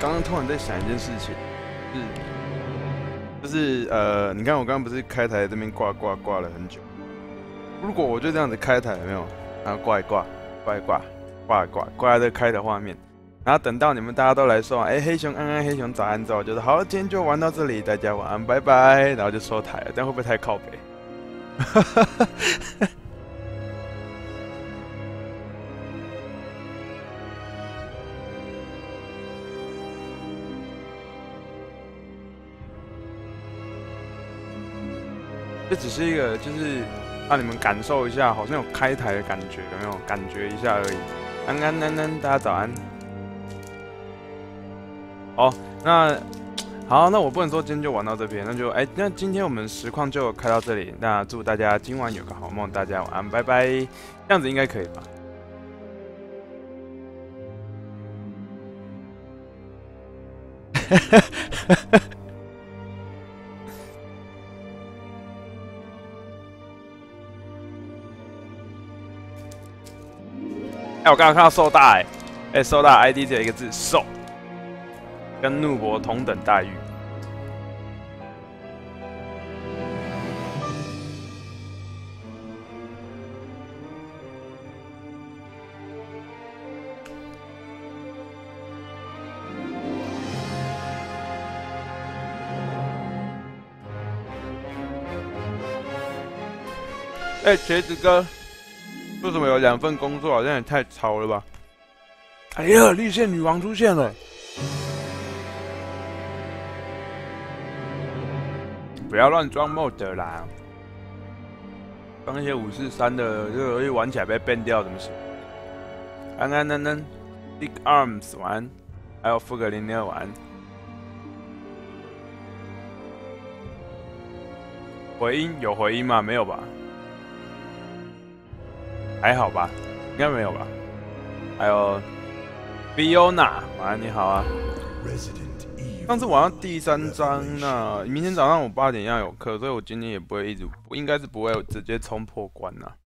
刚刚突然在想一件事情，是，就是呃，你看我刚刚不是开台这边挂挂挂了很久，如果我就这样子开台，有没有？然后挂一挂，挂一挂，挂一挂，挂在这开的画面，然后等到你们大家都来说，哎，黑熊安安，黑熊早安之后，就是好，今天就玩到这里，大家晚安，拜拜，然后就收台了，这样会不会太靠北？这只是一个，就是让你们感受一下，好像有开台的感觉，有没有？感觉一下而已。安安安安，大家早安。好，那。好，那我不能说今天就玩到这边，那就哎，那今天我们实况就开到这里。那祝大家今晚有个好梦，大家晚安，拜拜。这样子应该可以吧？哈 哈哎，我刚刚看到瘦大哎，哎，瘦大 ID 只有一个字，瘦。跟怒博同等待遇。哎，茄子哥，为什么有两份工作？好像也太吵了吧！哎呀，绿线女王出现了。不要乱装 mod 啦！装一些五四三的，就容易玩起来被变掉，怎么行？安安安安，Big Arms 玩，还有富格林尼尔玩。回音有回音吗？没有吧？还好吧？应该没有吧？还有 Fiona 晚安你好啊。上次晚上第三章，那明天早上我八点要有课，所以我今天也不会一直，应该是不会直接冲破关呐。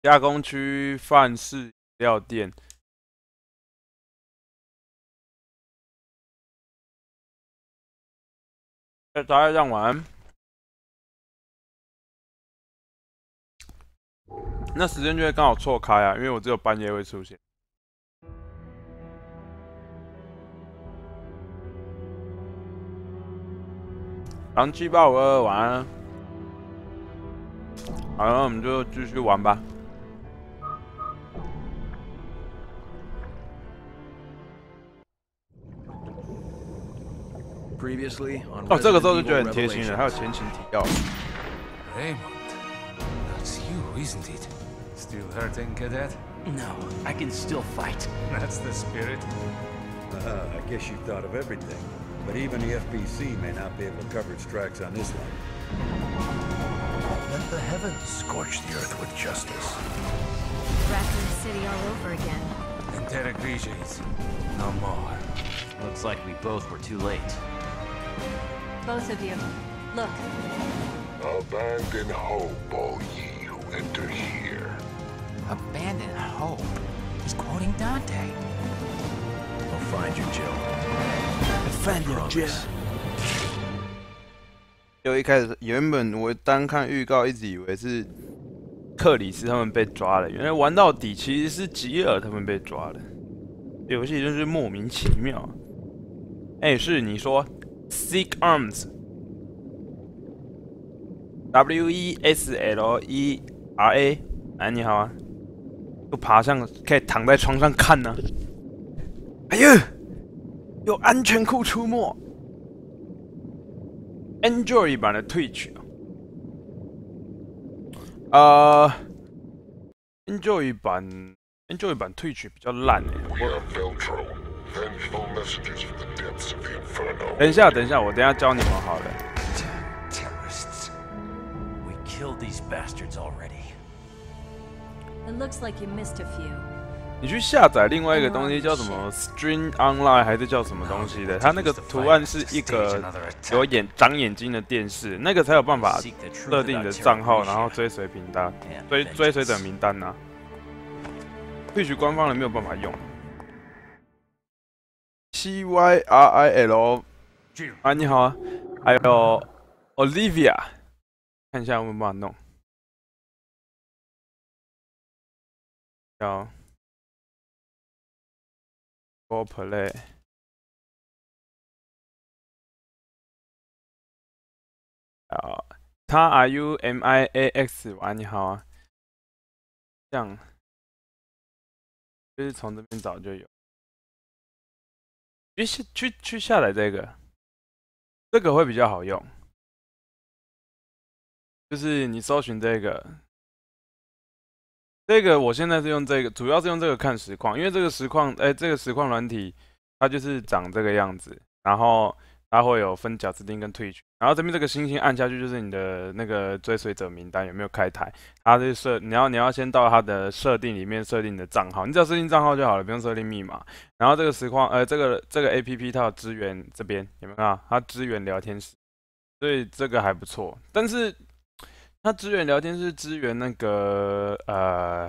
加工区范式饮料店，大家这样那时间就会刚好错开啊，因为我只有半夜会出现。狼七八五二玩，好了，我们就继续玩吧。哦，这个时候就觉得很贴心了，还有前情提要。Raymond, that's you, isn't it? Still hurting, cadet? No, I can still fight. That's the spirit. Uh, I guess you thought of everything. But even the FBC may not be able to cover its tracks on this one. Let the heavens scorch the earth with justice. Raccoon City all over again. And Terra No more. Looks like we both were too late. Both of you. Look. Abandon hope, all ye who enter here. Abandon hope? He's quoting Dante. We'll find you, Jill. 就一开始原本我单看预告，一直以为是克里斯他们被抓了，原来玩到底其实是吉尔他们被抓了。游戏真是莫名其妙。哎，是你说 Seek Arms，W E S L E R A，哎，你好啊，就爬上可以躺在床上看呢。哎呀！有安全裤出没，Enjoy 版的 Twitch 啊，Enjoy 版 Enjoy 版 Twitch 比较烂哎。等一下，等一下，我等下教你们好了。It looks like you missed a few. 你去下载另外一个东西，叫什么 Stream Online 还是叫什么东西的？它那个图案是一个有眼长眼睛的电视，那个才有办法设定你的账号，然后追随名单，追追随者名单呐。必须官方的没有办法用。C Y R I L，Jill, 啊，你好啊，还有 Olivia，看一下有没有办法弄。要 Go Play，好，他 R U M I A X，哇，你好啊，这样，就是从这边找就有。去去去下载这个，这个会比较好用。就是你搜寻这个，这个我现在是用这个，主要是用这个看实况，因为这个实况，哎，这个实况软体它就是长这个样子，然后它会有分假指定跟退群，然后这边这个星星按下去就是你的那个追随者名单有没有开台，它是设你要你要先到它的设定里面设定你的账号，你只要设定账号就好了，不用设定密码。然后这个实况，呃，这个这个 A P P 它有支援这边有没有看到？它支援聊天室，所以这个还不错。但是它支援聊天是支援那个呃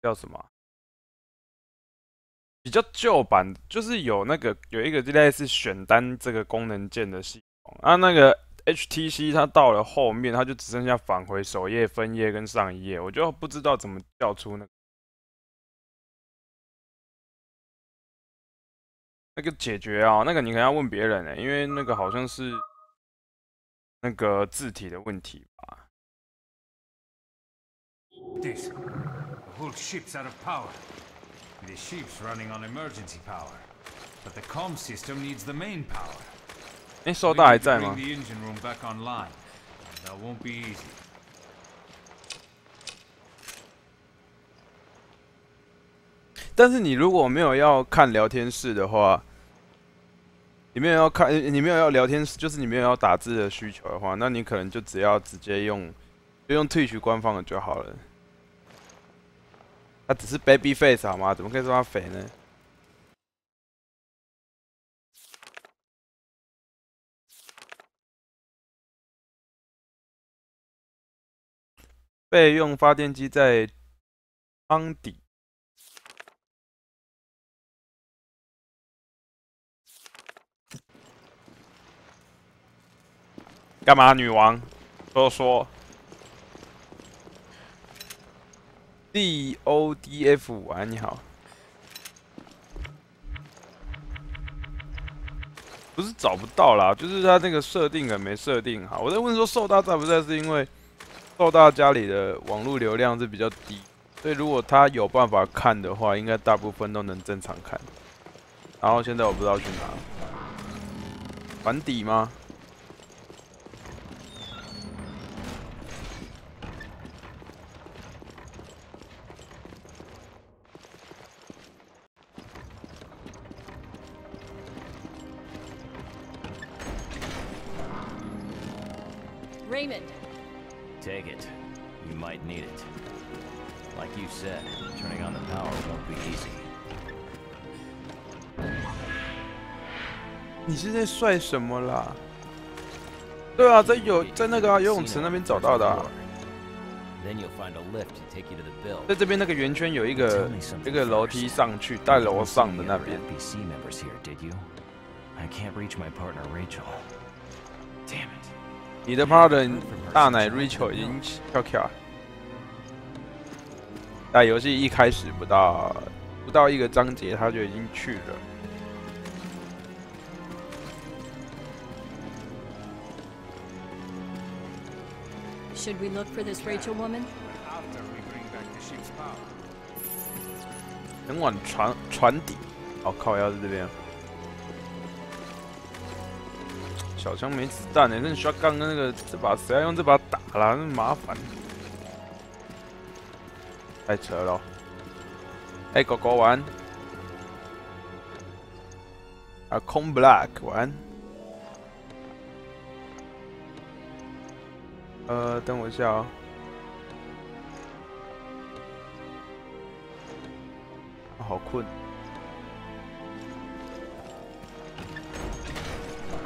叫什么？比较旧版，就是有那个有一个类似选单这个功能键的系统啊，那个 HTC 它到了后面，它就只剩下返回首页、分页跟上一页，我就不知道怎么调出那个。那个解决啊，那个你可能要问别人呢，因为那个好像是那个字体的问题吧。This. The whole ship's out of power. The ship's running on emergency power. But the comm system needs the main power. 哎，收大还在吗？the engine room back online. That won't be. 但是你如果没有要看聊天室的话，你没有要看，你没有要聊天室，就是你没有要打字的需求的话，那你可能就只要直接用，就用退取官方的就好了。他只是 baby face 好吗？怎么可以说他肥呢？备用发电机在舱底。干嘛，女王？说说。D O D F 晚你好。不是找不到啦，就是他那个设定啊没设定好。我在问说受大在不在，是因为受大家里的网络流量是比较低，所以如果他有办法看的话，应该大部分都能正常看。然后现在我不知道去哪，反底吗？Raymond, Take it. You might need it. Like you said, turning on the power won't be easy. 你是在帅什么啦？对啊，在有在那个、啊、游泳池那边找到的、啊， Then you'll find a lift to take you to the bill. 在这边那个圆圈有一个 Tell me something 一个楼梯 first. 上去，带 You 楼 didn't 上 see 的 any 那 other 边。 NPC members here, did you? I can't reach my partner Rachel. 你的 partner 大奶 Rachel 已经跳跳，在游戏一开始不到不到一个章节，他就已经去了。should we look for this Rachel woman? 很晚船船底，哦靠，要是这边。小枪没子弹呢，那需要刚刚那个这把谁要用这把打啦？那麻烦，太扯了。哎、狗狗玩，啊空 black 玩。呃，等我一下哦。啊好困。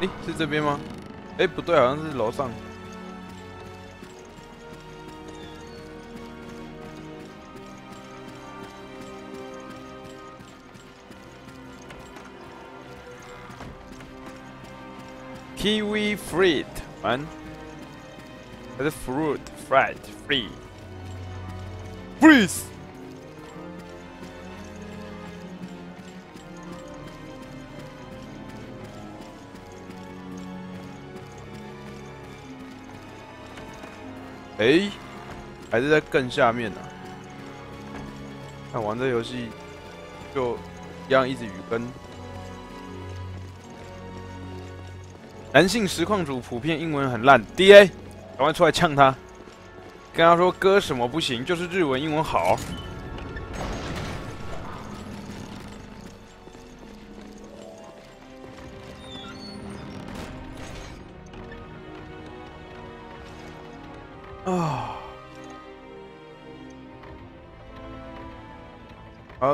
诶，是这边吗？哎，不对，好像是楼上。Kiwi fruit，门，还是 fruit fried free，freeze。哎，还是在更下面呢、看玩这游戏就一样一直雨跟。男性实况主普遍英文很烂，DA，赶快出来呛他，跟他说哥什么不行，就是日文英文好。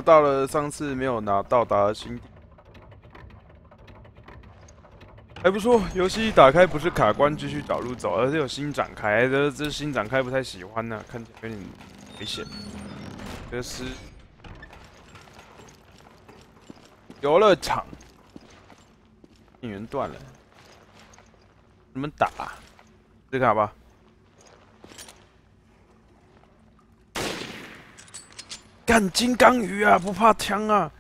到了上次没有拿到达的新。还不错，游戏一打开不是卡关继续找路走，而是有新展开。这这新展开不太喜欢呢、看起来有点危险。这是游乐场，电源断了，怎么打？这个好吧？干金刚鱼啊，不怕枪啊！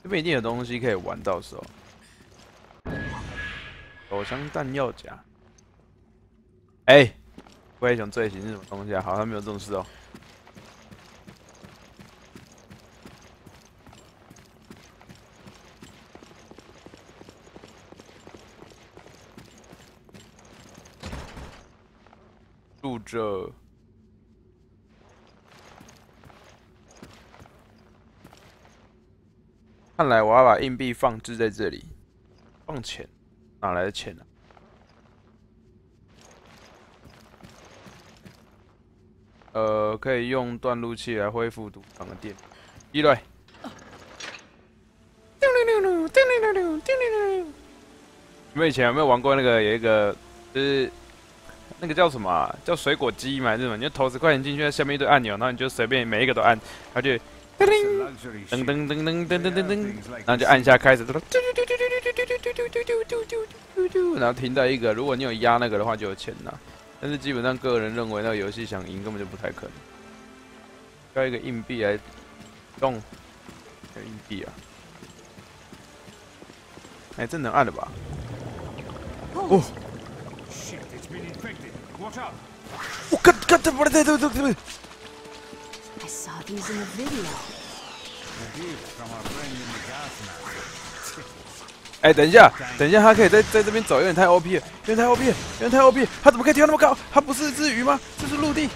这边一定有东西可以玩，到时候。手枪弹药夹。哎，怪熊罪行是什么东西啊？好像没有这种事哦。着。看来我要把硬币放置在这里，放钱，哪来的钱呢、呃，可以用断路器来恢复赌场的电。一来，你们以前有没有玩过那个有一个就是那个叫什么、啊？叫水果机嘛，还是什么？你就投十块钱进去，下面一堆按钮，然后你就随便每一个都按，它就。噔噔噔噔噔噔噔噔噔然后就按下开始，嘟嘟嘟嘟嘟嘟嘟嘟嘟嘟嘟嘟嘟嘟嘟，然后停到一个，如果你有压那个的话就有钱拿，但是基本上个人认为那个游戏想赢根本就不太可能。要一个硬币来动，有硬币啊！哎，这能按了吧？哦，Watch out! 我干干这不对对对对，I saw these in the video. 哎，等一下，等一下，他可以在在这边走，有点太 OP 了，有点太 OP，了有点太 OP，了他怎么可以跳那么高？他不是只鱼吗？这是陆地。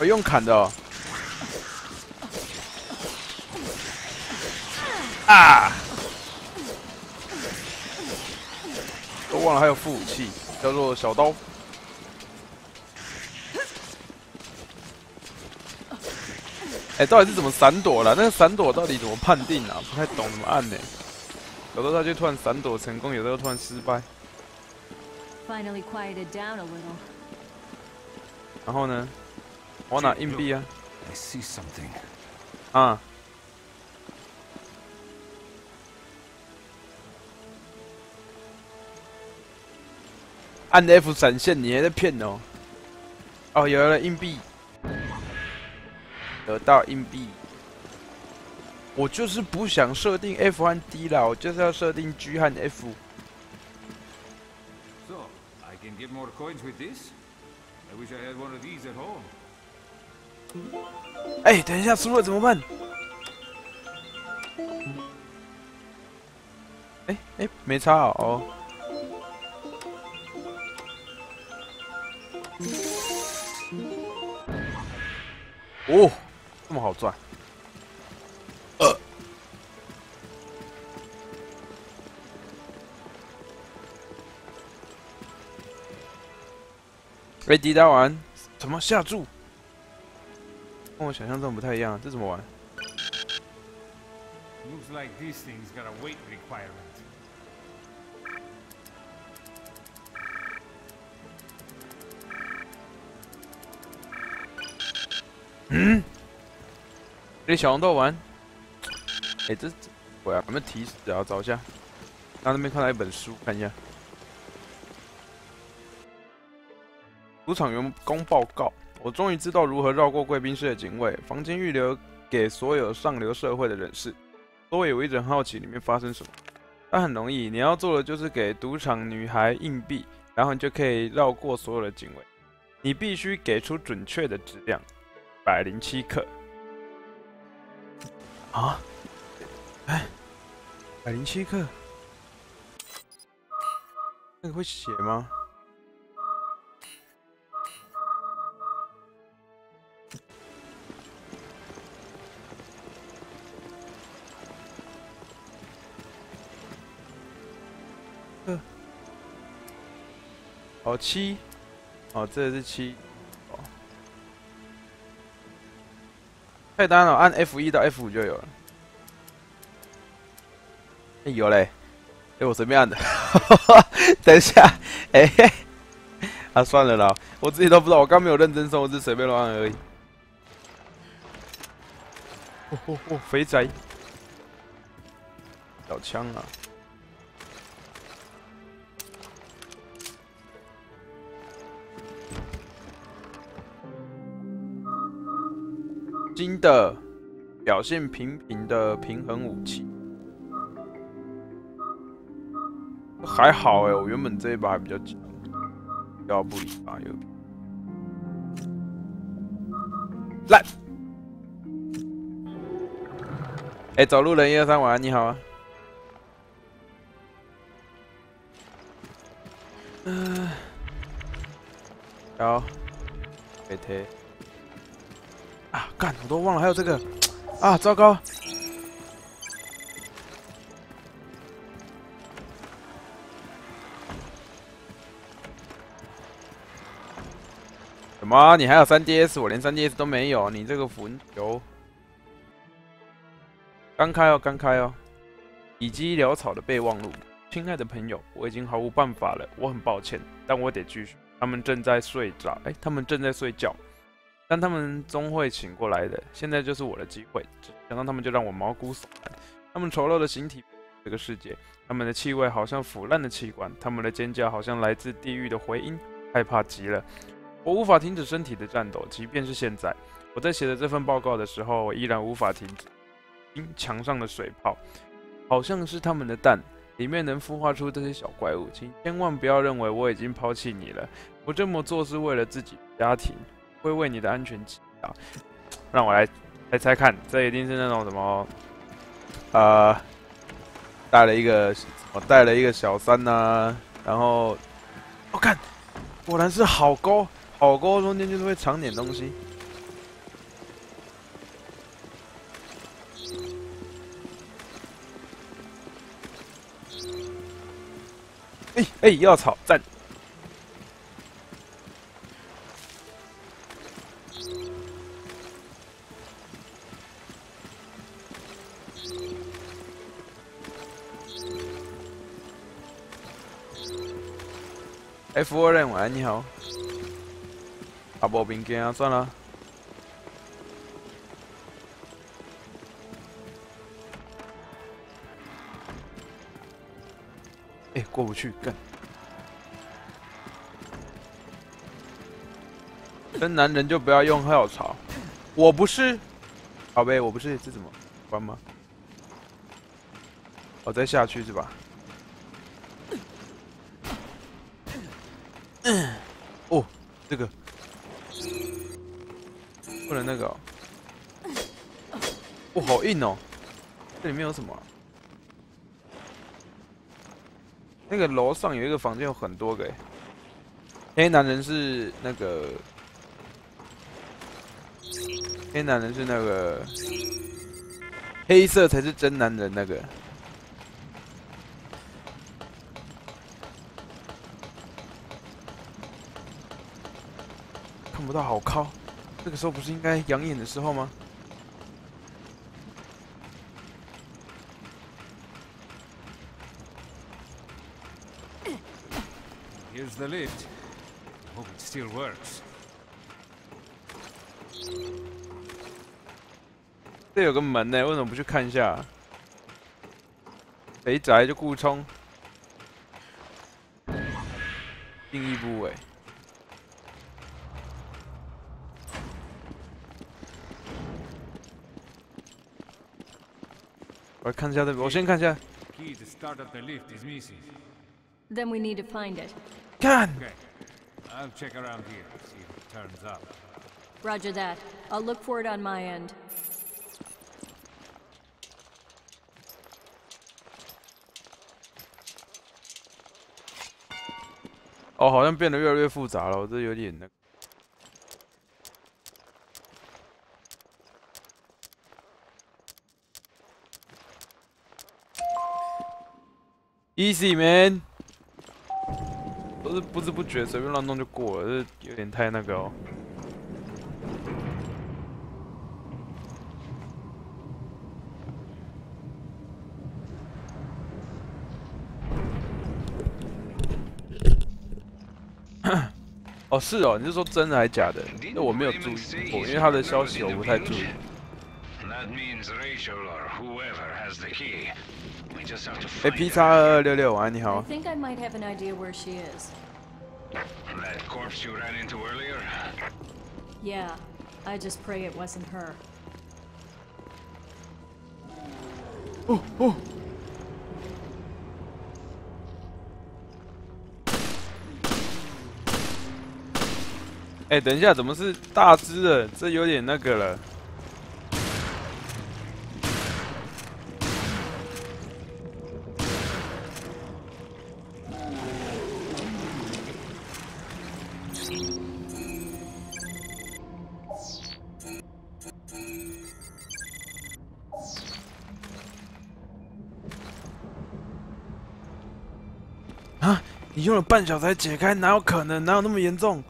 我用砍的哦。啊！都忘了还有副武器，叫做小刀。哎、到底是怎么闪躲了？那个闪躲到底怎么判定啊？不太懂怎么按呢、有的时候他就突然闪躲成功，有的时候突然失败。Finally quieted down a little. 然后呢，我要拿硬币啊 I see something. 啊！按 F 闪现，你还在骗哦？哦，有了硬币，得到硬币。我就是不想设定 F 和 D 啦，我就是要设定 G 和 F。So, I can get more coins with this? I wish I had one of these at home. 哎，等一下，输了怎么办？哎哎，没插好。哦哦，这么好赚。呃。被抵达完，怎么下注？跟我想象中不太一样，这怎么玩？Looks like this thing's got a weight requirement. 给小红豆玩。哎、这这，我要我们提示啊？找一下。刚那边看到一本书，看一下。赌场员工报告：我终于知道如何绕过贵宾室的警卫，房间预留给所有上流社会的人士。周围我一直很好奇里面发生什么。但很容易，你要做的就是给赌场女孩硬币，然后你就可以绕过所有的警卫。你必须给出准确的质量，百零七克。啊？哎，百零七克，那个会写吗？哦七，哦这是七，哦，菜单哦，按 F 一到 F 五就有了。哎有嘞，哎我随便按的，等一下，哎、啊算了啦，我自己都不知道，我刚没有认真搜，我是随便乱按而已。哦哦哦，肥宅，小枪啊！新的表现平平的平衡武器。还好哎、我原本这一把还比较强，要不理吧有烂。哎、走路人一二三，晚安，你好啊。嗯、好，给贴。啊，干，我都忘了还有这个，啊，糟糕。什么？你还有 3DS？我连 3DS 都没有，你这个混球。刚开哦，刚开哦。以及潦草的备忘录，亲爱的朋友，我已经毫无办法了，我很抱歉，但我得继续。他们正在睡着，哎，他们正在睡觉，但他们终会醒过来的。现在就是我的机会，想到他们就让我毛骨悚然。他们丑陋的形体，这个世界，他们的气味好像腐烂的器官，他们的尖叫好像来自地狱的回音，害怕极了。我无法停止身体的战斗，即便是现在，我在写的这份报告的时候，我依然无法停止。因墙上的水泡，好像是他们的蛋，里面能孵化出这些小怪物。请千万不要认为我已经抛弃你了，我这么做是为了自己家庭，会为你的安全祈祷。让我来猜猜看，这一定是那种什么，呃，带了一个，我带了一个小三呐、然后，我、看，果然是好沟，好沟中间就是会藏点东西。哎哎，药草赞！F 二人晚安，你好。阿波兵根啊，算了。哎、过不去，干！真男人就不要用药草，我不是，宝贝，我不是，这怎么关吗？我再下去是吧？嗯，哦，这个。不能那个、哦，哦，好硬哦，这里面有什么、那个楼上有一个房间，有很多个欸。黑男人是那个，黑男人是那个，黑色才是真男人那个。不到，好靠。这个时候不是应该养眼的时候吗？Here's the lift. Hope it still works. 这有个门呢，为什么不去看一下？肥宅就顾冲，定义部位。看一下这个，我先看一下。Then we need to find it. 看，Okay. I'll check around here, see if it turns up. Roger that. I'll look for it on my end. 哦，好像变得越来越复杂了，我这有点那 Easy man，都是不知不觉随便乱弄就过了，这有点太那个哦。哦，是哦，你是说真的还是假的？那我没有注意过，因为他的消息我不太注意。哎 her. 叉二二六六，晚安，你 I 好。think I might have an idea where she is. That corpse you ran into earlier? Yeah, I just pray it wasn't her. 哦哦。哎，等一下，怎么是大只的？这有点那个了。用了半小时才解开，哪有可能？哪有那么严重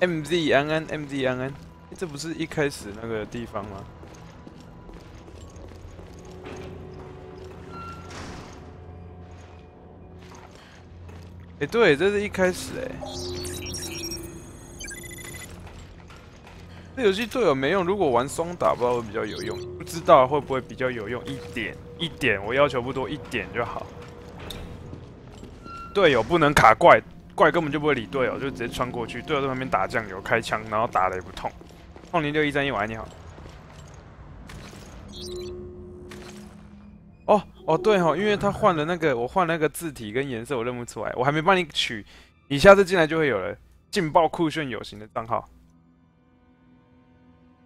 ？MZ 安安，MZ 安安，这不是一开始那个地方吗？哎、对，这是一开始哎、这游戏队友没用，如果玩双打不知道会比较有用，不知道会不会比较有用一点一点，我要求不多，一点就好。队友不能卡怪，怪根本就不会理队友，就直接穿过去，队友在旁边打酱油开枪，然后打的也不痛。痛零六一三一，晚你好。哦哦对哈、哦，因为他换了那个，我换了那个字体跟颜色，我认不出来，我还没帮你取，你下次进来就会有了。劲爆酷炫有型的账号。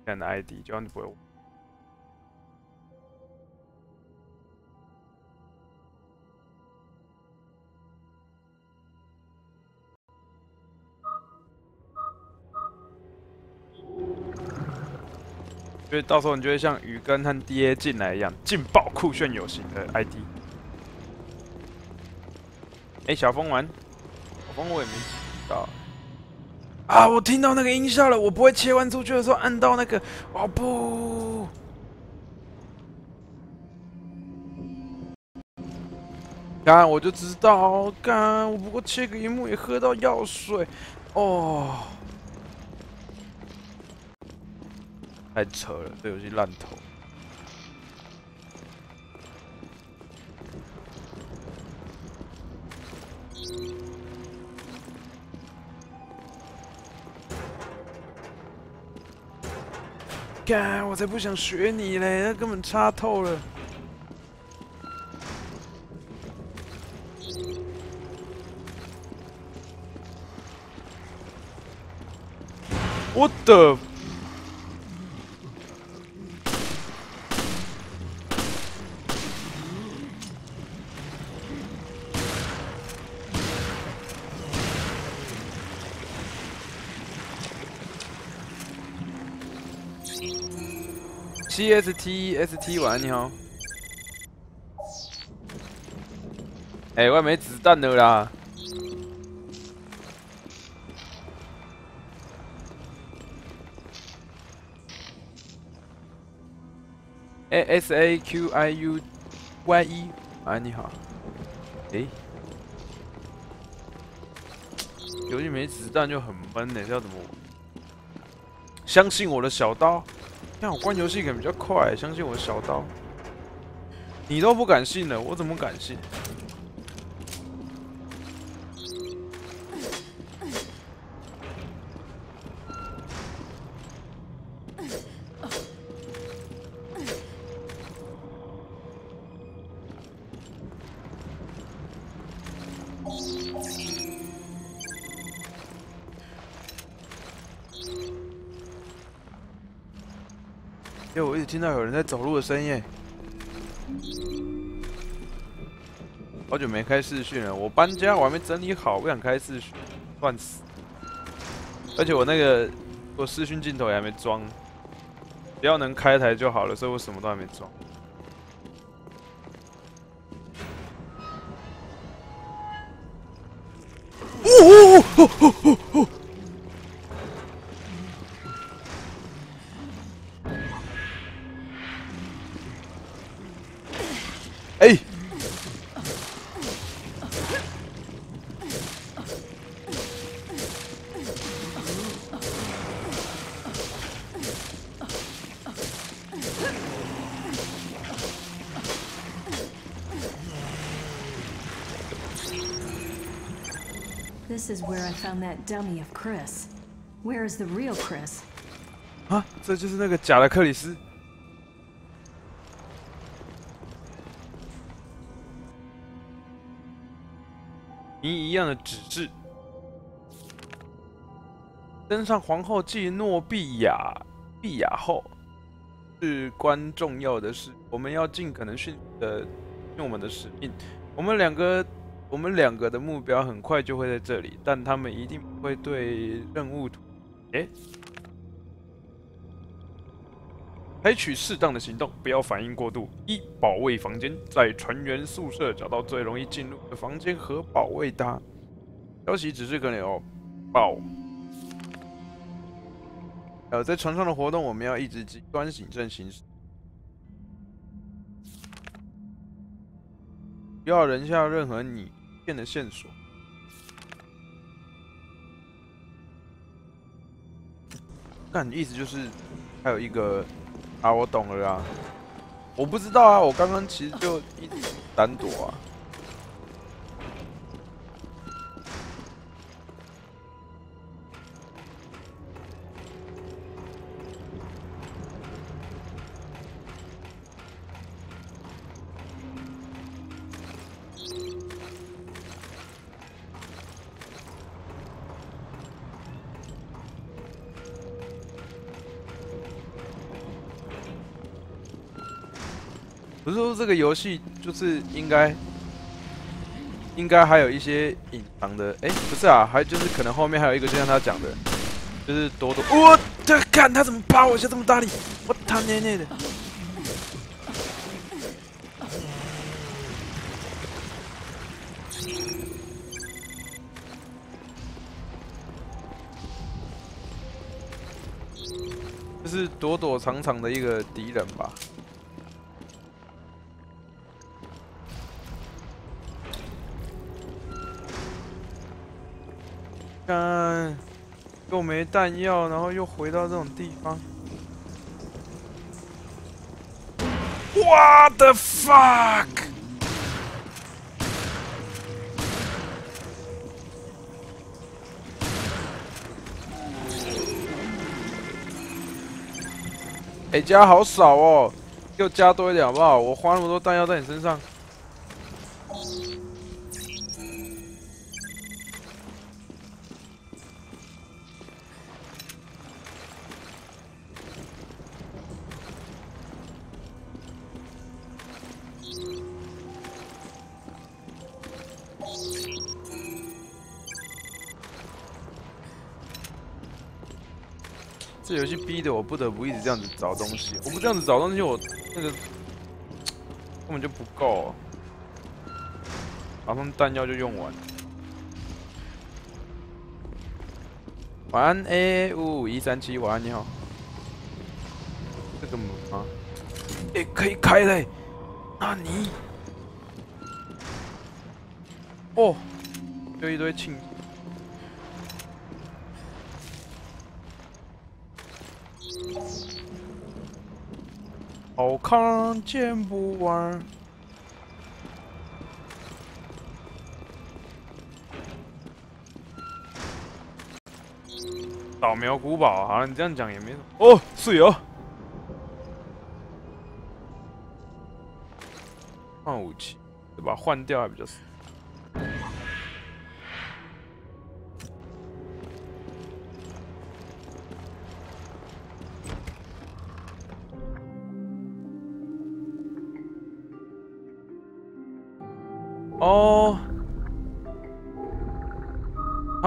看的 ID，就让你不会忘。所以到时候你就会像鱼竿和爹进来一样，劲爆酷炫有型的 ID。哎、小风丸，小风我也没知道。啊！我听到那个音效了，我不会切换出去的时候按到那个，哦不！干，我就知道，干，我不过切个荧幕也喝到药水，哦，太扯了，这游戏烂头。干，我才不想学你嘞，那根本差透了。我的，C S T S T 晚安你好。哎、我没子弹了啦。A S A Q I U Y E，啊，你好。诶、游戏没子弹就很闷呢，这要怎么？相信我的小刀，看我关游戏可能比较快，相信我的小刀。你都不敢信了，我怎么敢信？在走路的声音。好久没开视讯了，我搬家我还没整理好，不想开视讯，乱死。而且我那个我视讯镜头也还没装，只要能开台就好了，所以我什么都还没装。哎、found that dummy of Chris. Where is the real Chris? 啊，这就是那个假的克里斯。谜一样的纸质。登上皇后继诺碧雅，碧雅后，至关重要的是，我们要尽可能迅速的用我们的使命。我们两个，我们两个的目标很快就会在这里，但他们一定不会对任务图。诶。采取适当的行动，不要反应过度。一、保卫房间，在船员宿舍找到最容易进入的房间和保卫它。消息指示可能有报。呃，在船上的活动，我们要一直机关行政行驶，不要扔下任何你片的线索。干，意思就是还有一个啊，我懂了啦。我不知道啊，我刚刚其实就一直单躲啊。这个游戏就是应该应该还有一些隐藏的，哎，不是啊，还就是可能后面还有一个，就像他讲的，就是多多，我他看他怎么扒我一下这么大力，我他奶奶的！这是躲躲藏藏的一个敌人吧？弹药，然后又回到这种地方。What the fuck！哎、加好少哦，又加多一点好不好？我花那么多弹药在你身上。游戏逼得我不得不一直这样子找东西，我不这样子找东西，我那个根本就不够。马上弹药就用完。晚安 A 五五一三七，晚安你好。这个门啊，哎、可以开嘞，那你，哦，有一堆庆。看见不完。扫描古堡，好像你这样讲也没什么。哦，室友。换武器，对吧？换掉还比较死。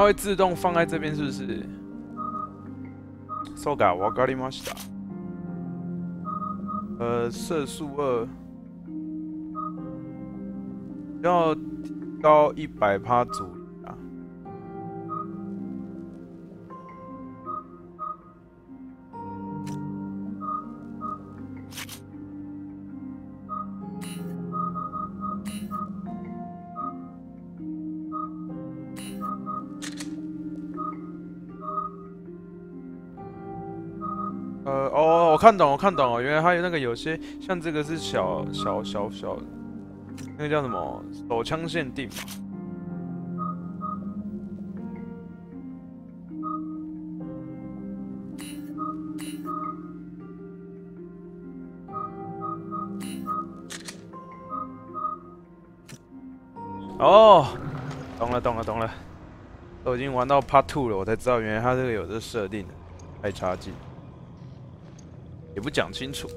会自动放在这边，是不是？そうか、わかりました。呃，射速二要提高一百趴阻 看懂，我看懂了，原来还有那个有些像这个是小小小小，那个叫什么手枪限定嘛。哦，懂了，懂了，懂了，都已经玩到 Part Two 了，我才知道原来它这个有这设定的，太差劲。也不讲清楚。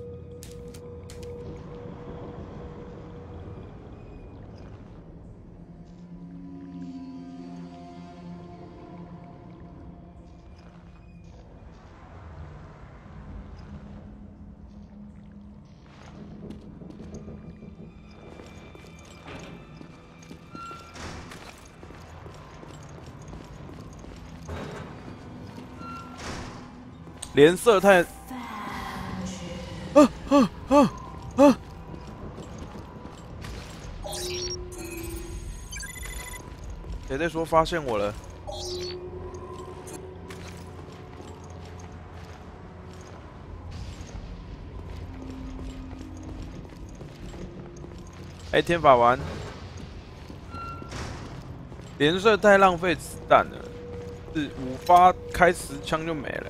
连色太发现我了？哎，天法丸，连射太浪费子弹了，是五发开十枪就没了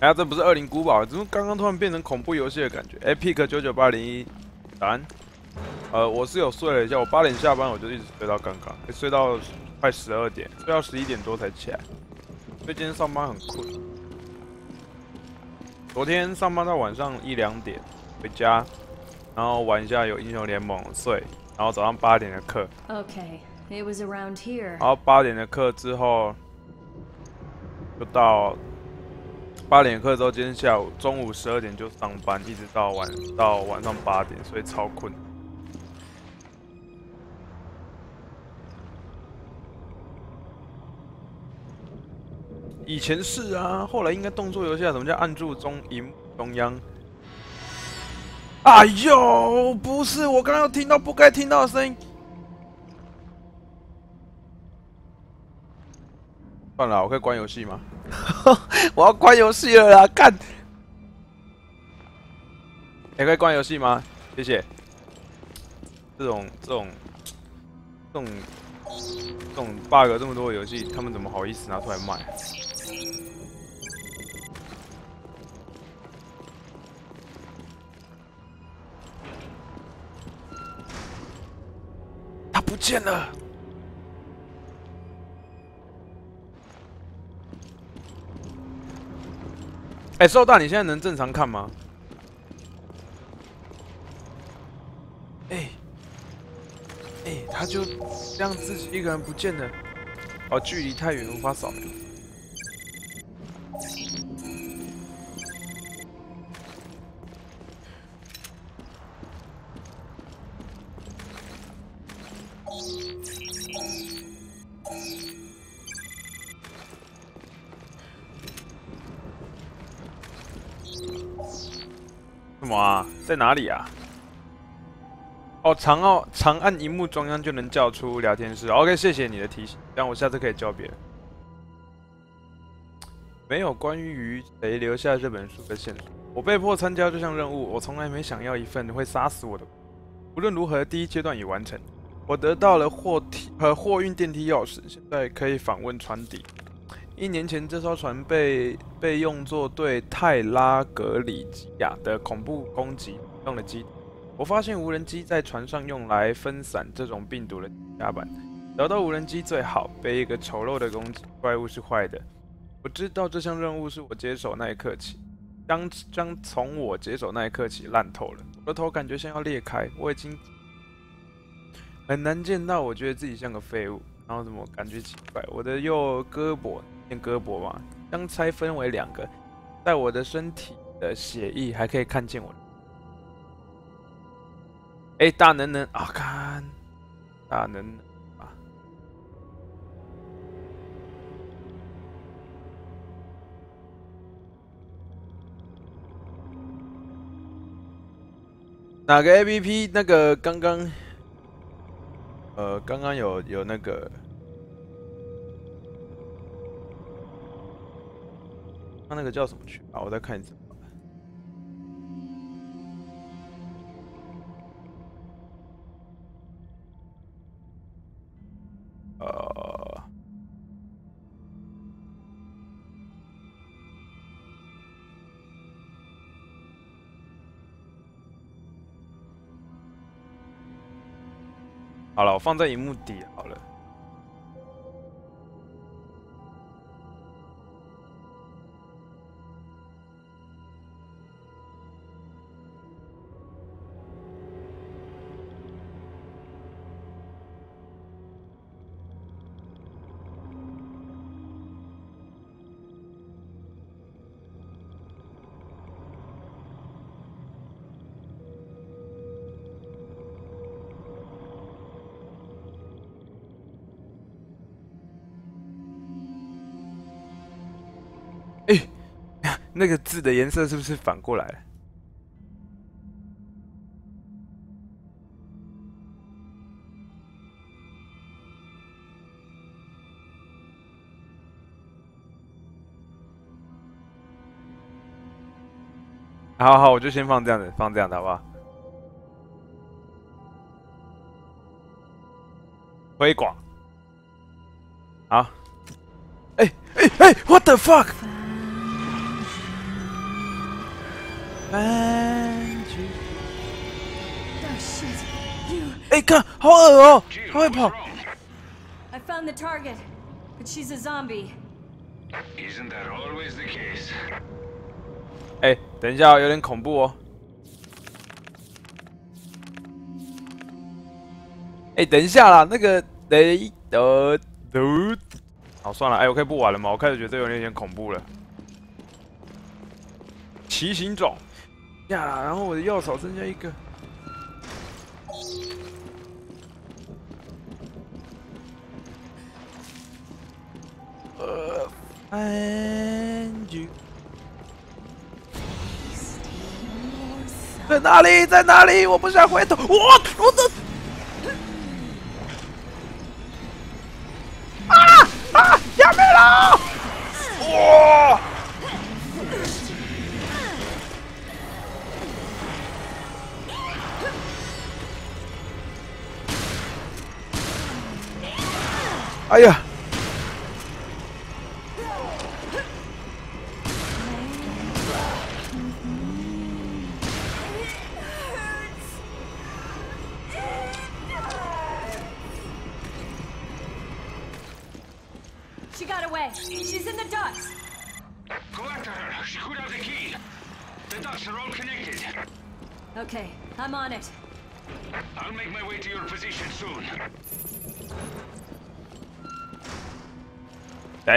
哎呀，这不是恶灵古堡，怎么刚刚突然变成恐怖游戏的感觉？Epic 九九八零一，答案，呃，我是有睡了一下，我八点下班，我就一直睡到刚刚，欸睡到快十二点，睡到十一点多才起来，所以今天上班很困。昨天上班到晚上一两点回家，然后玩一下有英雄联盟睡，然后早上八点的课，Okay, it was around here. 然后八点的课之后，就到八点课之后，今天下午中午十二点就上班，一直到晚到晚上八点，所以超困。以前是啊，后来应该动作游戏啊，什么叫按住中荧幕中央？哎呦，不是，我刚刚有听到不该听到的声音。算了，我可以关游戏吗？我要关游戏了啦！干，也、可以关游戏吗？谢谢。这种这种这种这种 bug 这么多游戏，他们怎么好意思拿出来卖？他不见了。哎、兽大，你现在能正常看吗？哎、哎、他就让自己一个人不见了。哦，距离太远无法扫描。在哪里啊？哦，长按长按荧幕中央就能叫出聊天室。OK，谢谢你的提醒，让我下次可以叫别人。没有关于谁留下这本书的线索。我被迫参加这项任务，我从来没想要一份会杀死我的。无论如何，第一阶段已完成。我得到了货梯和货运电梯钥匙，现在可以访问船底。一年前，这艘船被被用作对泰拉格里基亚的恐怖攻击用的机。我发现无人机在船上用来分散这种病毒的甲板。找到无人机最好，被一个丑陋的攻击怪物是坏的。我知道这项任务是我接手那一刻起，将将从我接手那一刻起烂透了。额头感觉像要裂开，我已经很难见到。我觉得自己像个废物，然后怎么感觉奇怪？我的右胳膊。胳膊嘛，将拆分为两个，在我的身体的血液还可以看见我。哎，大能能啊，看，大能啊，哪个 A P P？那个刚刚，呃，刚刚有有那个。他那个叫什么去啊？我再看一次。呃，好了，我放在荧幕底好了。那个字的颜色是不是反过来？好好，我就先放这样子，放这样的好不好？推广。好。哎哎哎！What the fuck？哎，看，好恶哦！他会跑。I found the target, but she's a zombie. Isn't that always the case? 哎，等一下，有点恐怖哦。哎，等一下啦，那个雷德德，好算了，哎，我可以不玩了吗？我开始觉得有点恐怖了。骑行种。呀，然后我的药草增加一个。呃，and you，在哪里？在哪里？我不想回头。我我的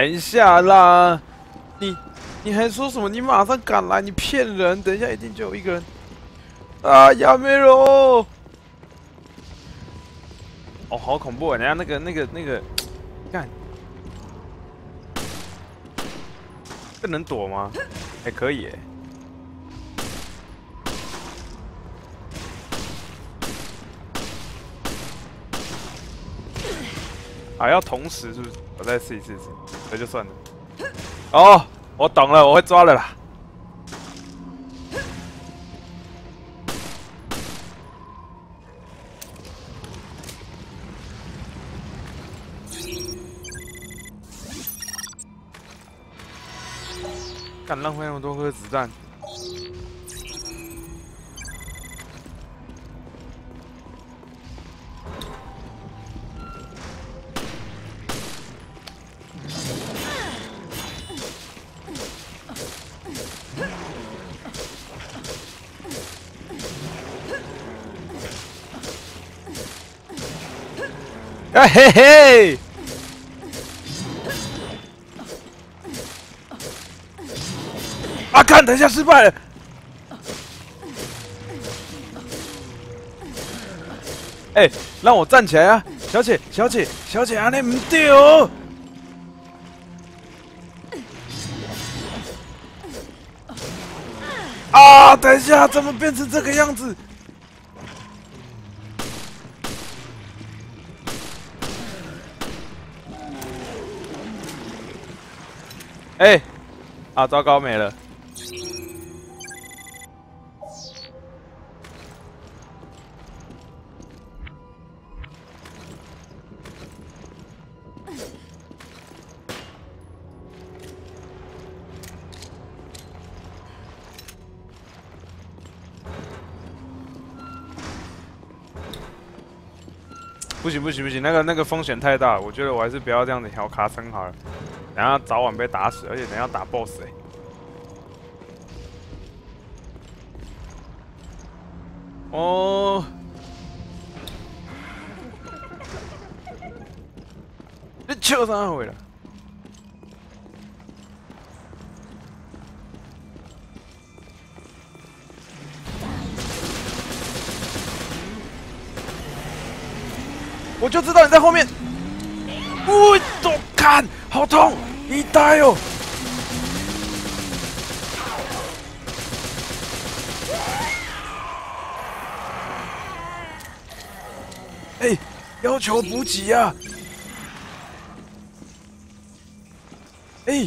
等一下啦。你你还说什么？你马上赶来你骗人。等一下一定就有一个人。啊亚美容哦好恐怖啊人家那个那个那个看这能躲吗？还可以还要同时是不是？我再试一试，那就算了。哦，我懂了，我会抓了啦。敢浪费那么多颗子弹？哎嘿嘿！啊，看，等一下失败了。哎，让我站起来啊！小姐，小姐，小姐，安尼唔对哦。啊，等一下，怎么变成这个样子？哎，啊，糟糕，没了。不行不行不行，那个那个风险太大，我觉得我还是不要这样子调卡声好了，等下早晚被打死，而且等下打 BOSS 哎、哦，你笑啥回了？我就知道你在后面。我都看，好痛，你呆哦！哎，要求补给啊！哎，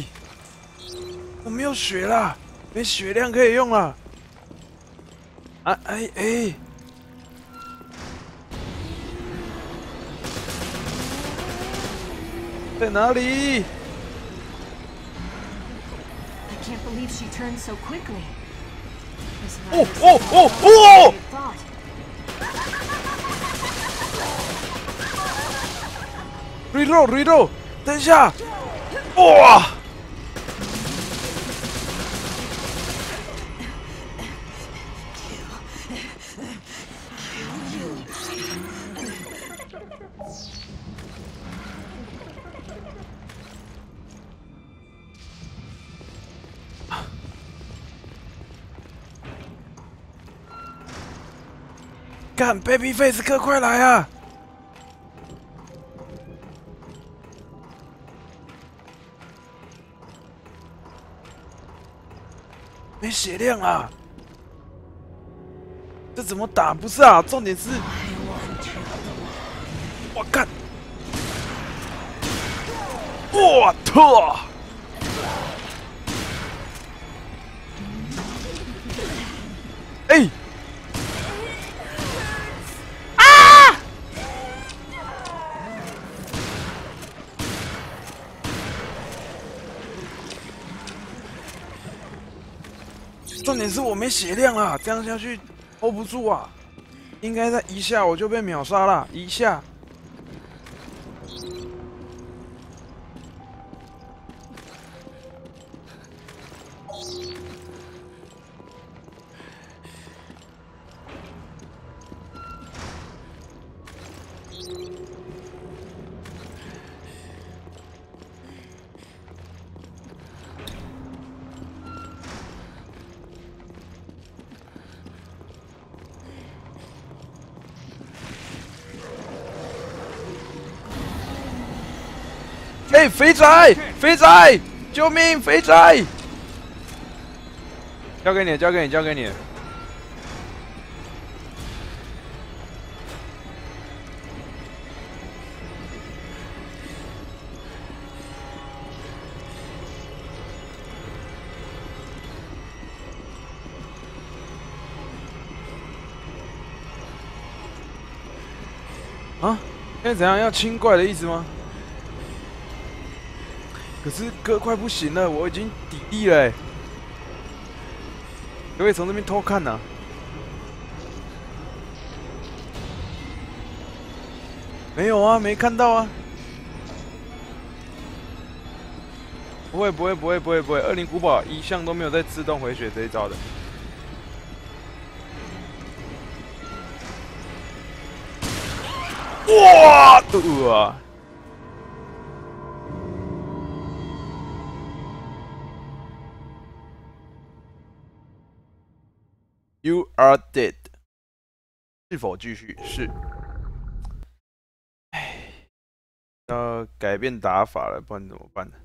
我没有血啦，没血量可以用了。啊哎哎！哪里？I can't believe she turned so quickly. This 哦 virus 哦 is 哦 not 哦 what！I thought. reload reload，等一干，baby face 哥，快来啊！没血量啊！这怎么打？不是啊，重点是，我干！我操！重点是我没血量啊，这样下去 hold 不住啊！应该在一下我就被秒杀了，一下。肥仔肥仔，救命肥仔，交给你交给你交给你。啊，现在怎样要清怪的意思吗？可是哥快不行了，我已经抵地了、可不可以从这边偷看呢、没有啊，没看到啊。不会不会不会不会不会，二零古堡一向都没有在自动回血这一招的。哇！呃 are dead。是否继续？是。唉，要改变打法了，不然怎么办呢？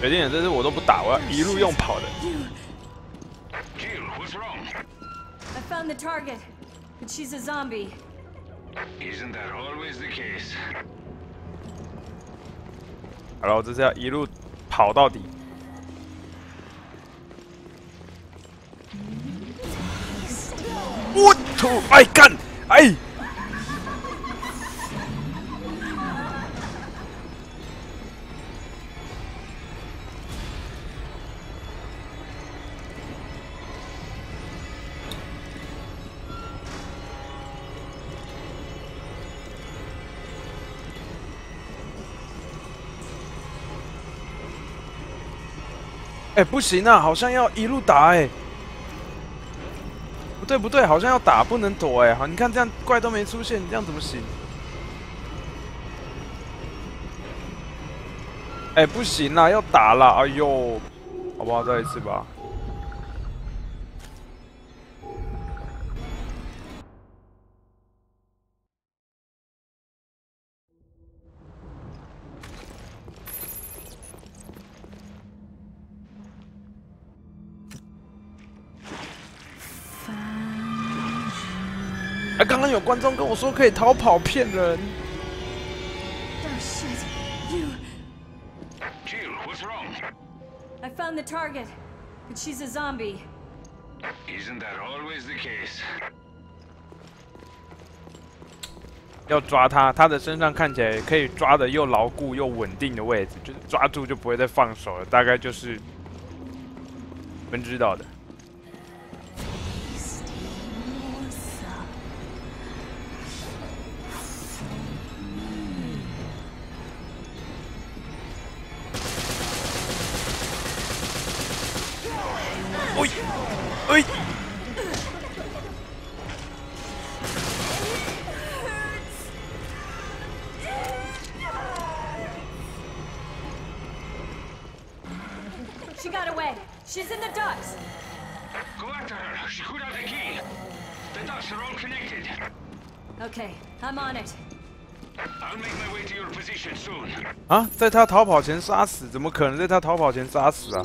决定了，这次我都不打，我要一路用跑的。Jill, what's wrong? I found the target, but she's a zombie. Isn't that always the case? 好了，我这是要一路跑到底。我操！哎干！哎！哎，不行啊，好像要一路打哎。不对不对，好像要打，不能躲哎。好，你看这样怪都没出现，这样怎么行？哎，不行啦，要打了！哎呦，好不好？再一次吧。有观众跟我说可以逃跑骗人。Oh shit! You. Jill, what's wrong? I found the target, but she's a zombie. Isn't that always the case? 要抓他，他的身上看起来可以抓的又牢固又稳定的位置，就是抓住就不会再放手了，大概就是你们知道的。在他逃跑前杀死？怎么可能在他逃跑前杀死啊？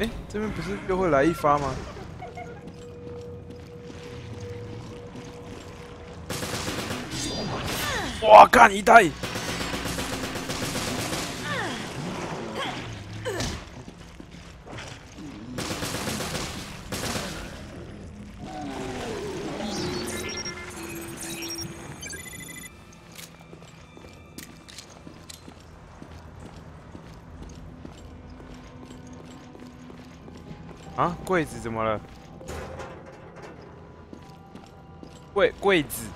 哎，这边不是又会来一发吗？哇，干一袋！啊，柜子怎么了？柜柜子。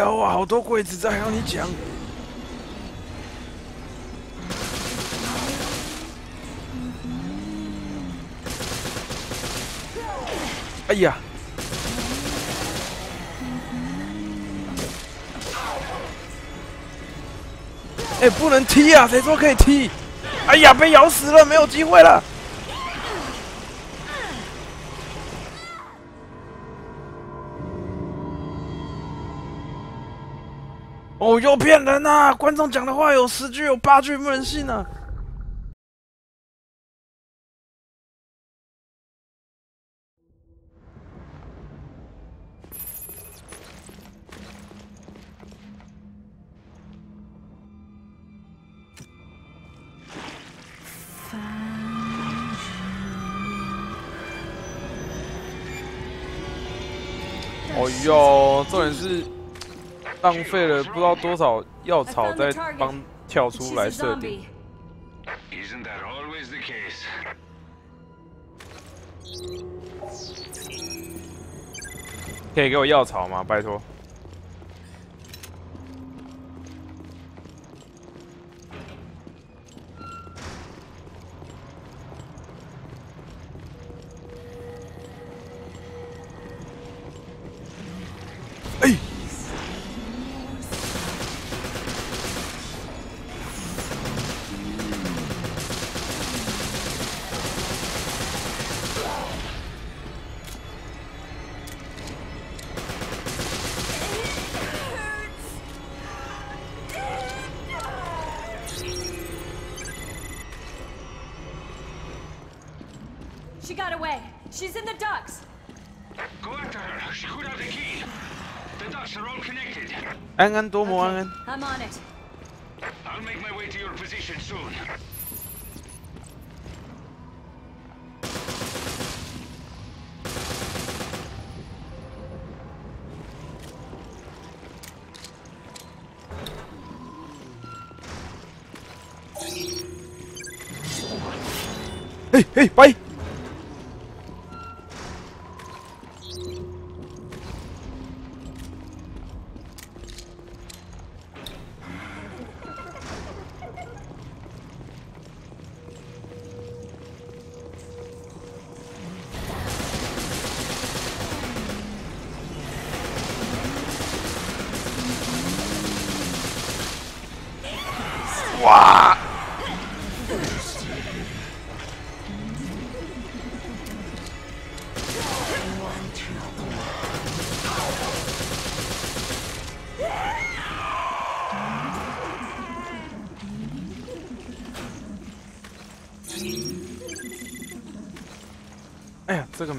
有啊，好多鬼子在和你讲。哎呀。哎，不能踢啊，谁说可以踢？哎呀，被咬死了，没有机会了。哦，又骗人呐！观众讲的话有十句有八句不能信啊！哦哟，重点是浪费了不知道多少药草在帮跳出来设定。Isn't that always the case? 可以给我药草吗？拜托。安安多么安安，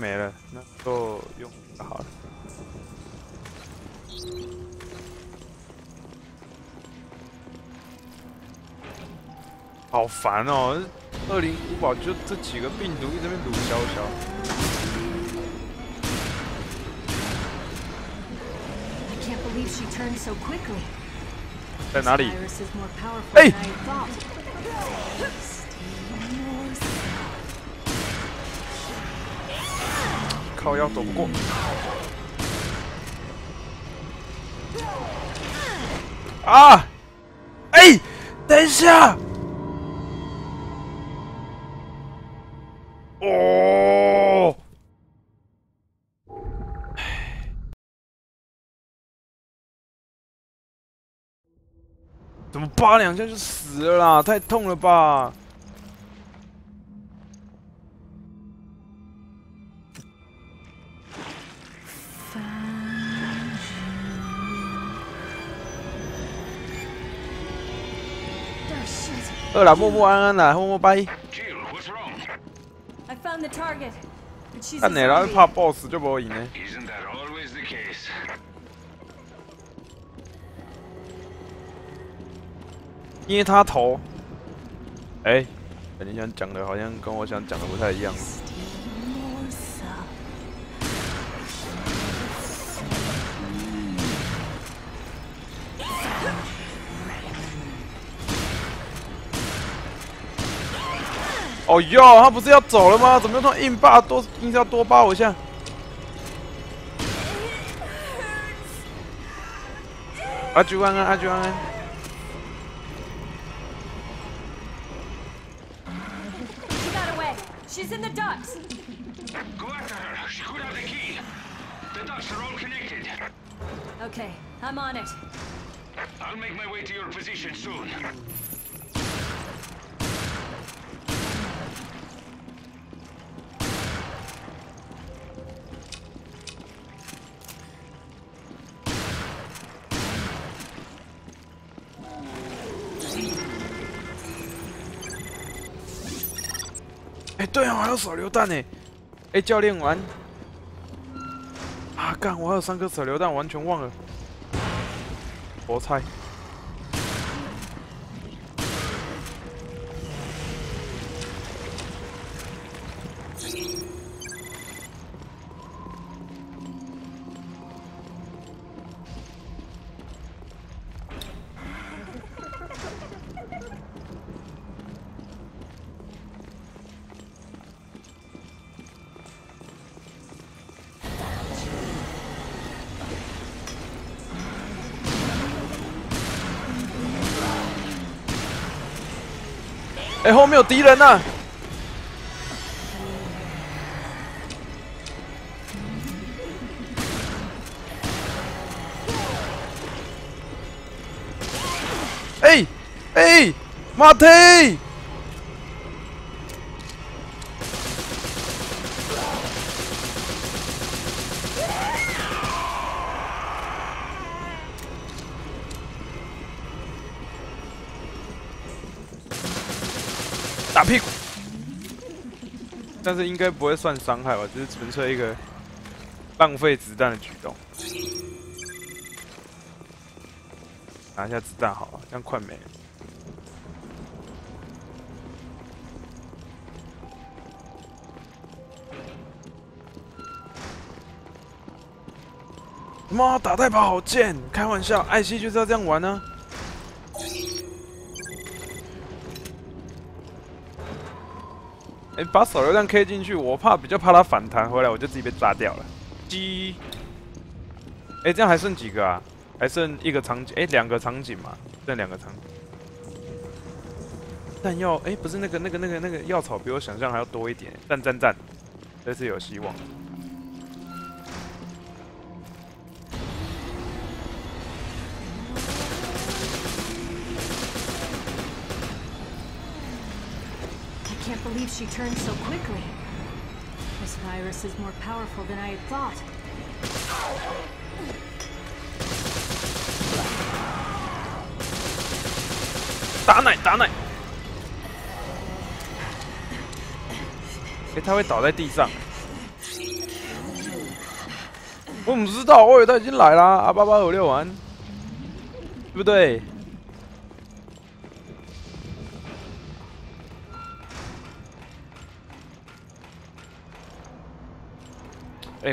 没了，那够用就好了。好烦哦！二零古堡就这几个病毒一直被撸消消。在哪里？哎、靠腰躲不过。啊！哎，等一下！哦！怎么扒两下就死了啦？太痛了吧！饿了，默默安安啦，默默拜。Jill, what's wrong? I found the target. But she's a 看你老是怕 BOSS 就不会赢呢。Case? 捏他头。哎、你想讲的好像跟我想讲的不太一样。哦哟，他不是要走了吗？怎么又突然硬扒多，硬是要多扒我一下？阿菊安安，阿菊安安。She got away. She's in the ducks. Go after her. She could have the key. Guards are all connected. Okay, I'm on it. I'll make my way to your position soon. 对啊，还有手榴弹呢。哎、教练完。啊，干！我还有三颗手榴弹，完全忘了。我猜。哎、后面有敌人呐、哎哎，马蹄！但是应该不会算伤害吧，只是纯粹一个浪费子弹的举动。拿下子弹好了，这样快没了。妈，打太跑好贱！开玩笑，艾希就是要这样玩呢、哎、把手榴弹 K 进去，我怕比较怕它反弹回来，我就自己被炸掉了。鸡，哎、这样还剩几个啊？还剩一个场景，哎、两个场景嘛，剩两个场景。弹药，哎、不是那个那个那个那个药草比我想象还要多一点，赞赞赞，这次有希望。Believe she turned so quickly. This virus is more powerful than I had thought. 打奶打奶！哎、他会倒在地上。我怎么知道？我以为他已经来啦，阿巴巴五六完，对不对？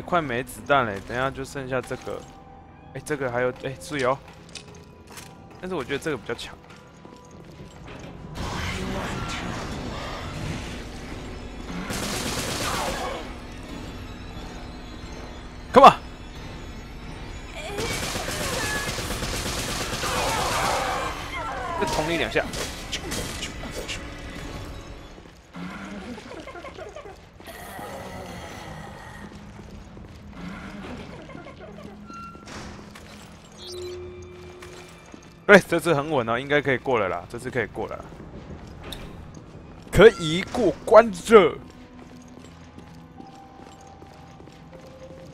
快没子弹嘞！等下就剩下这个。哎、这个还有哎，自由。但是我觉得这个比较强。对，这次很稳哦，应该可以过了啦，这次可以过了啦，可以过关者。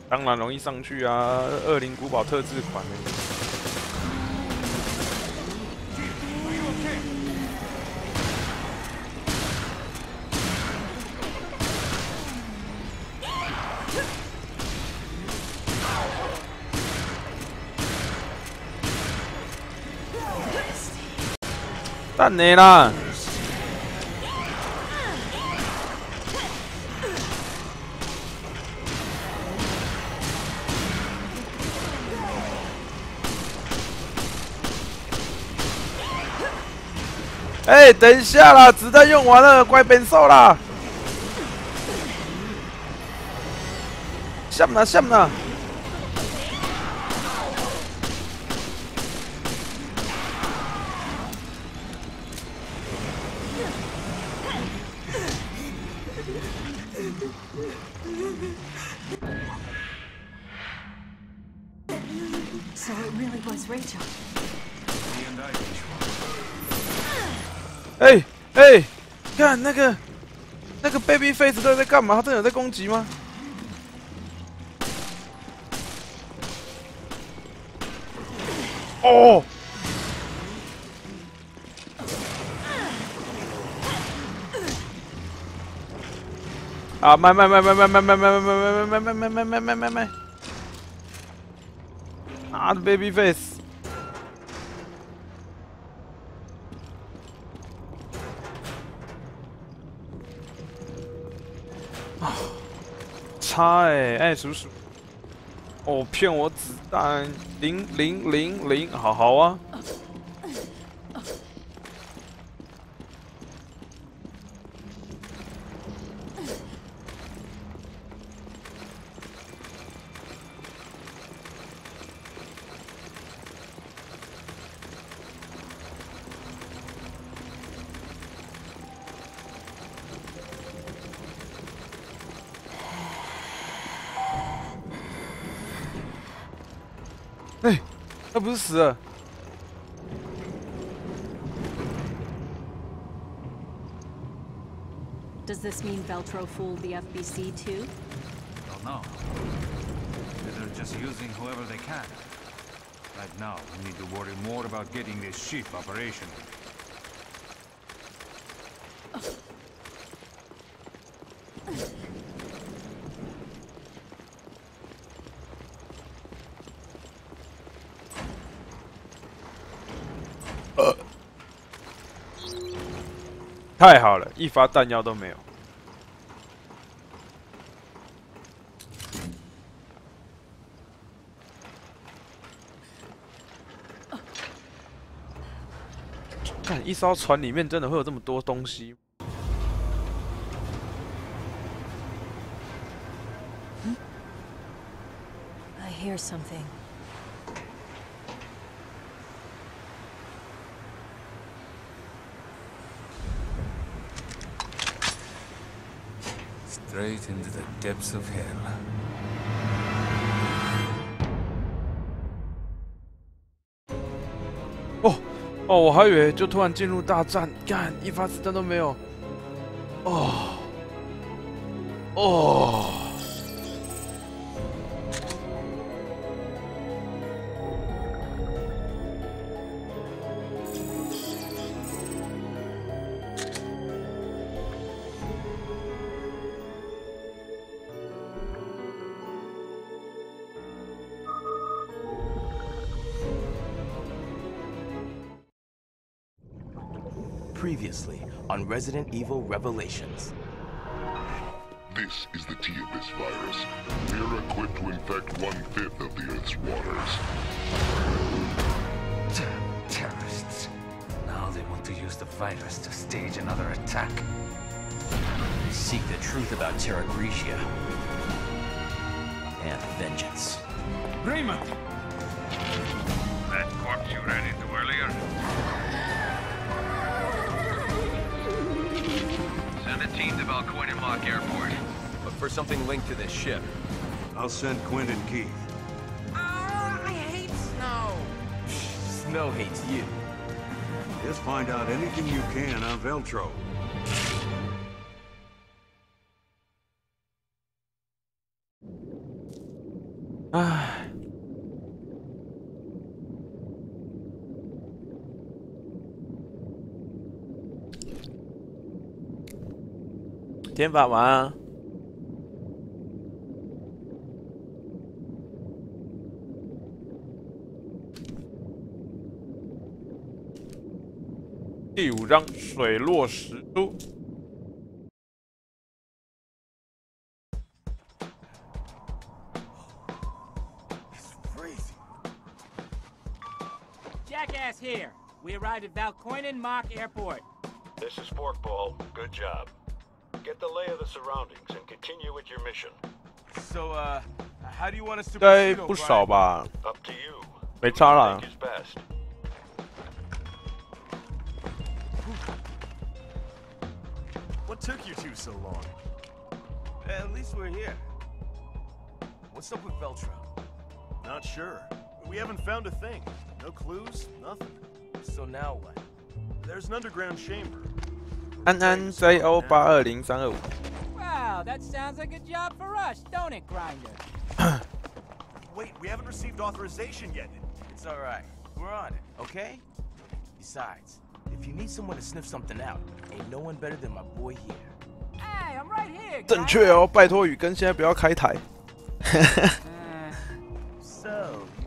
当然容易上去啊，恶灵古堡特制款呢。蛋你啦！哎、等一下啦，子弹用完了，快变瘦啦！下哪下哪？So 那个那个 baby face 到底在干嘛？他真的有在攻击吗？哦！啊，卖卖卖卖卖卖卖卖卖卖卖卖卖卖卖卖卖卖卖！啊，baby face！差哎哎，叔叔，哦，骗我子弹。零零零零，好好啊。Does this mean Veltro fooled the FBC too? Don't know. They're just using whoever they can. Right now, we need to worry more about getting this ship operational. 太好了，一发弹药都没有。看一艘船里面真的会有这么多东西？Hear something. Straight into the depths of hell. 哦哦，我还以为就突然进入大战，干一发子弹都没有。哦哦，on Resident Evil Revelations. This is the T-Abyss virus. We are equipped to infect one-fifth of the Earth's waters. Damn terrorists. Now they want to use the virus to stage another attack. Seek the truth about Terra Grigia. And vengeance. Raymond! That corpse you ran Team to Alcoin and Lock Airport. Look for something linked to this ship. I'll send Quinn and Keith. Oh, I hate snow. Snow hates you. Just find out anything you can on Veltro. 天法晚安。第五章水落石出。Jackass here. We arrived at Valcoinen Mock Airport. This is Forkball. Good job. Get the lay of the surroundings and continue with your mission. So, uh, how do you want us to 应该 proceed, 不少 O'Brien? 吧？ Up to you. 没差啦 Think。is best. What took you two so long? At least we're here. What's up with Veltro? Not sure. We haven't found a thing. No clues, nothing. So now what? There's an underground chamber. 安安 JO 八二零三二五。Wow, that sounds like a job for us, don't it, Grinder? Wait, we haven't received authorization yet. It's all right. We're on it, okay? Besides, if you need someone to sniff something out, ain't no one better than my boy here. Hey, I'm right here. 正确哦，拜托宇根现在不要开台。So,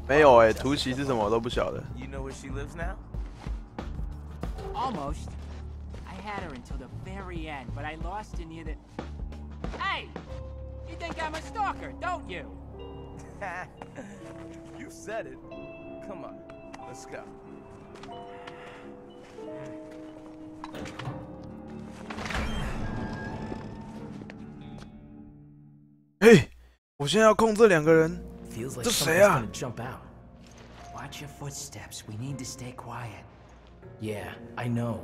没有哎、突袭是什么我都不晓得。You know where she lives now? Almost. I had her until the very end, but I lost her near the. Hey! You think I'm a stalker, don't you? you said it. Come on, let's go. 嘿，我现在要控制两个人， Feels like 这 someone's 谁啊 gonna？jump out. Watch your footsteps. We need to stay quiet. Yeah, I know.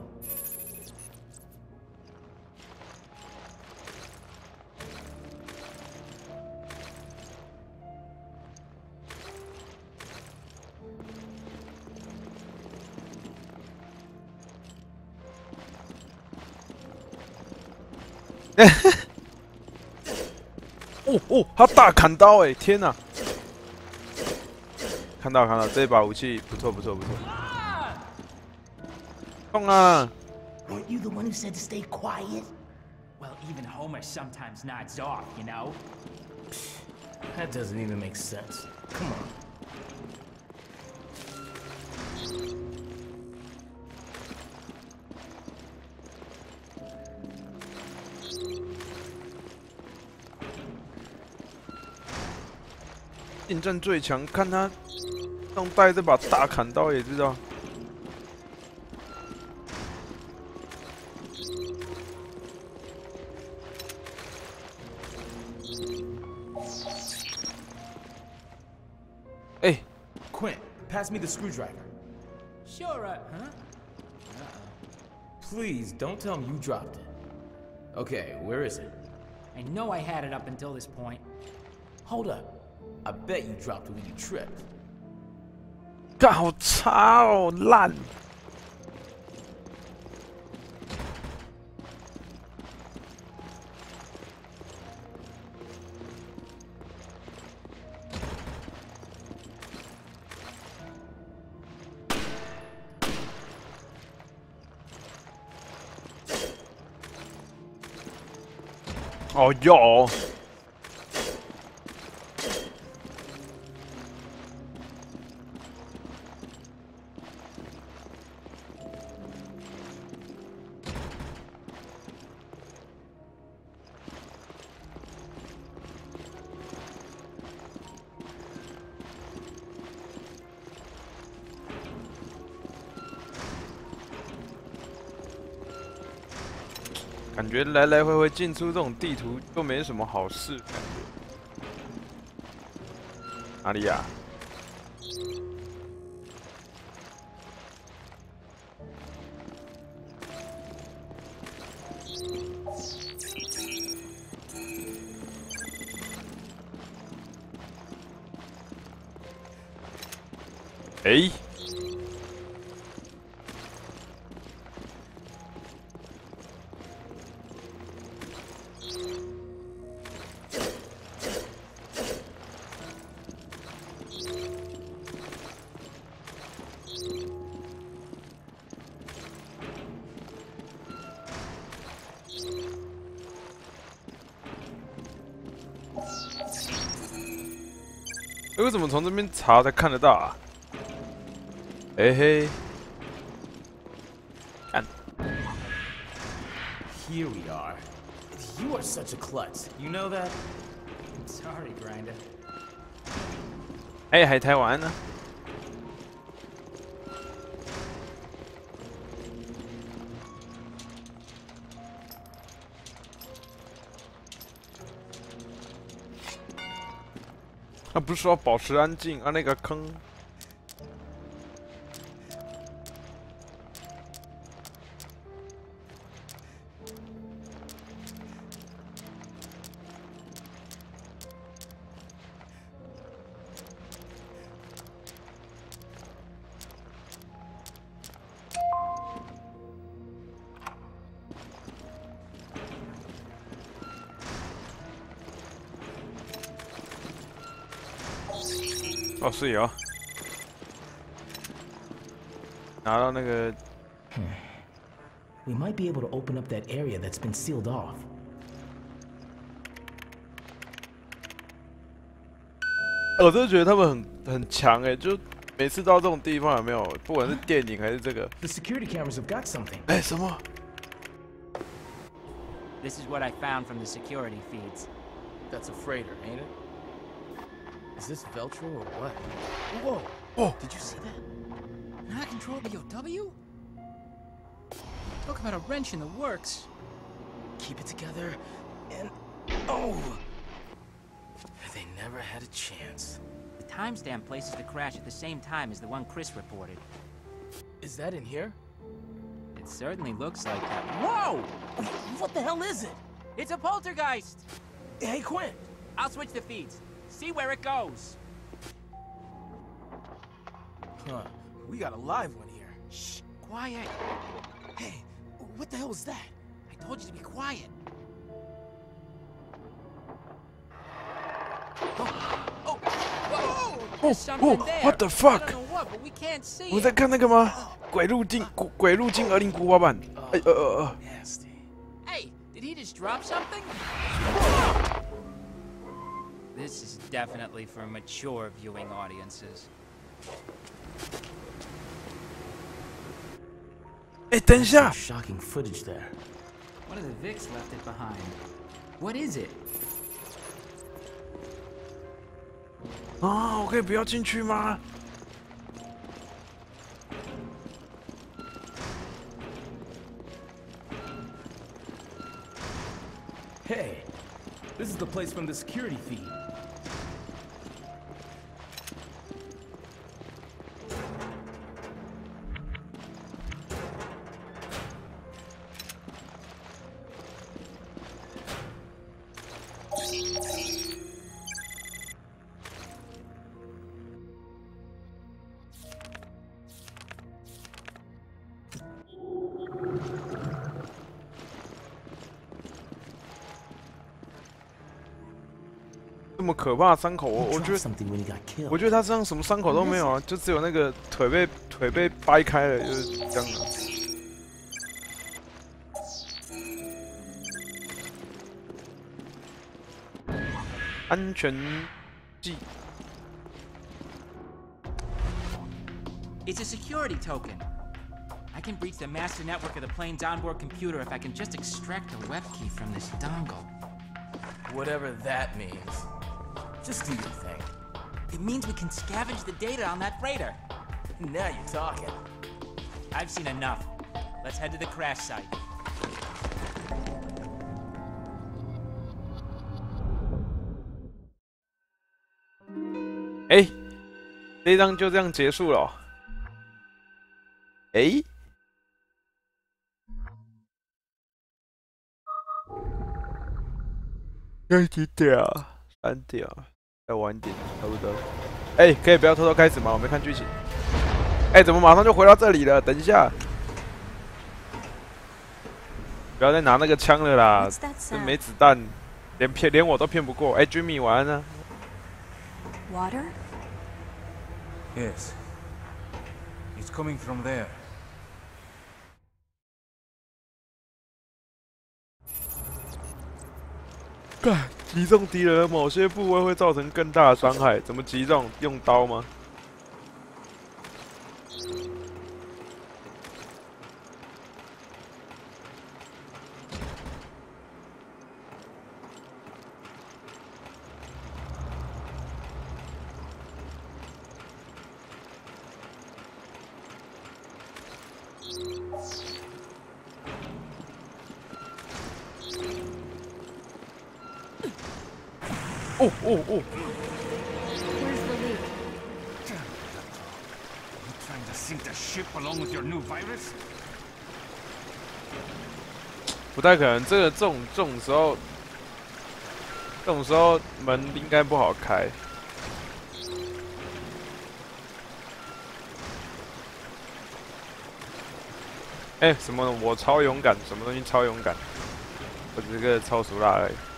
哦哦，他大砍刀哎，天哪！看到看到，这把武器不错不错不错。动啊！Weren't you the one who said to stay quiet? Well, even Homer sometimes nods off, you know? That doesn't even make sense. Come on. 近战最强，看他用带这把大砍刀也知道。哎， Quint, pass me the screwdriver. Sure, uh, huh? Please, don't tell me you dropped it. Okay, where is it? I know I had it up until this point. Hold up. I bet you dropped it when you tripped. Go, Oh. 觉得来来回回进出这种地图又没什么好事。感觉哪里呀、哎，从这边查才看得到啊？哎嘿， Here we are. You are such a klutz. You know that? Sorry, Grinder. 哎，海苔丸呢？ 不是说保持安静啊？那个坑，哦，是有。拿到那个 We might be able to open up that area that's been sealed off. 我真的觉得他们很很强哎，就每次到这种地方有没有，不管是电影还是这个，The security cameras have got something. 哎什么？This is what I found from the security feeds. That's a freighter, ain't it? Is this Veltro or what? Whoa! Oh. Did you see that? Not control BOW? Talk about a wrench in the works. Keep it together and oh! They never had a chance. The timestamp places the crash at the same time as the one Chris reported. Is that in here? It certainly looks like that. Whoa! What the hell is it? It's a poltergeist! Hey, Quinn! I'll switch the feeds. See where it goes. Huh. We got a live one here. Shh, quiet. Hey, what the hell was that? I told you to be quiet. Oh, oh, whoa! There's something oh, there. what the I fuck? don't know what, but we can't see 我在 it. 看那个吗？鬼入境，鬼鬼入境二零古堡版。哎呃呃呃， Nasty. Hey, did he just drop something? This is definitely for mature viewing audiences. 哎，等一下 Some，shocking footage there. One of the Vicks left it behind. What is it? 啊，我可以不要进去吗？ Hey, this is the place from the security feed. 可怕的伤口，我我觉得.我觉得他身上什么伤口都没有啊，就只有那个腿被腿被掰开了，就是这样的。安全剂 It's a security token. I can breach the master network of the plane's onboard computer if I can just extract a web key from this dongle. Whatever that means. Just do your thing. It means we can scavenge the data on that freighter. Now you're talking. I've seen enough. Let's head to the crash site. 哎，这一章就这样结束了哦。哎，要几点啊？三点啊， 再晚一点，差不多。哎，可以不要偷偷开始吗？我没看剧情。哎，怎么马上就回到这里了？等一下，不要再拿那个枪了啦没子弹，连骗连我都骗不过。哎，Jimmy 晚安呢？Water? Yes. It's coming from there. 干击中敌人的某些部位会造成更大的伤害，怎么击中？用刀吗？哦哦哦！Where's the leak? You trying to sink the ship along with your new virus? 不太可能，这个这种这种时候，这种时候门应该不好开。哎、什么？我超勇敢，什么东西超勇敢？我只是个超俗辣而已。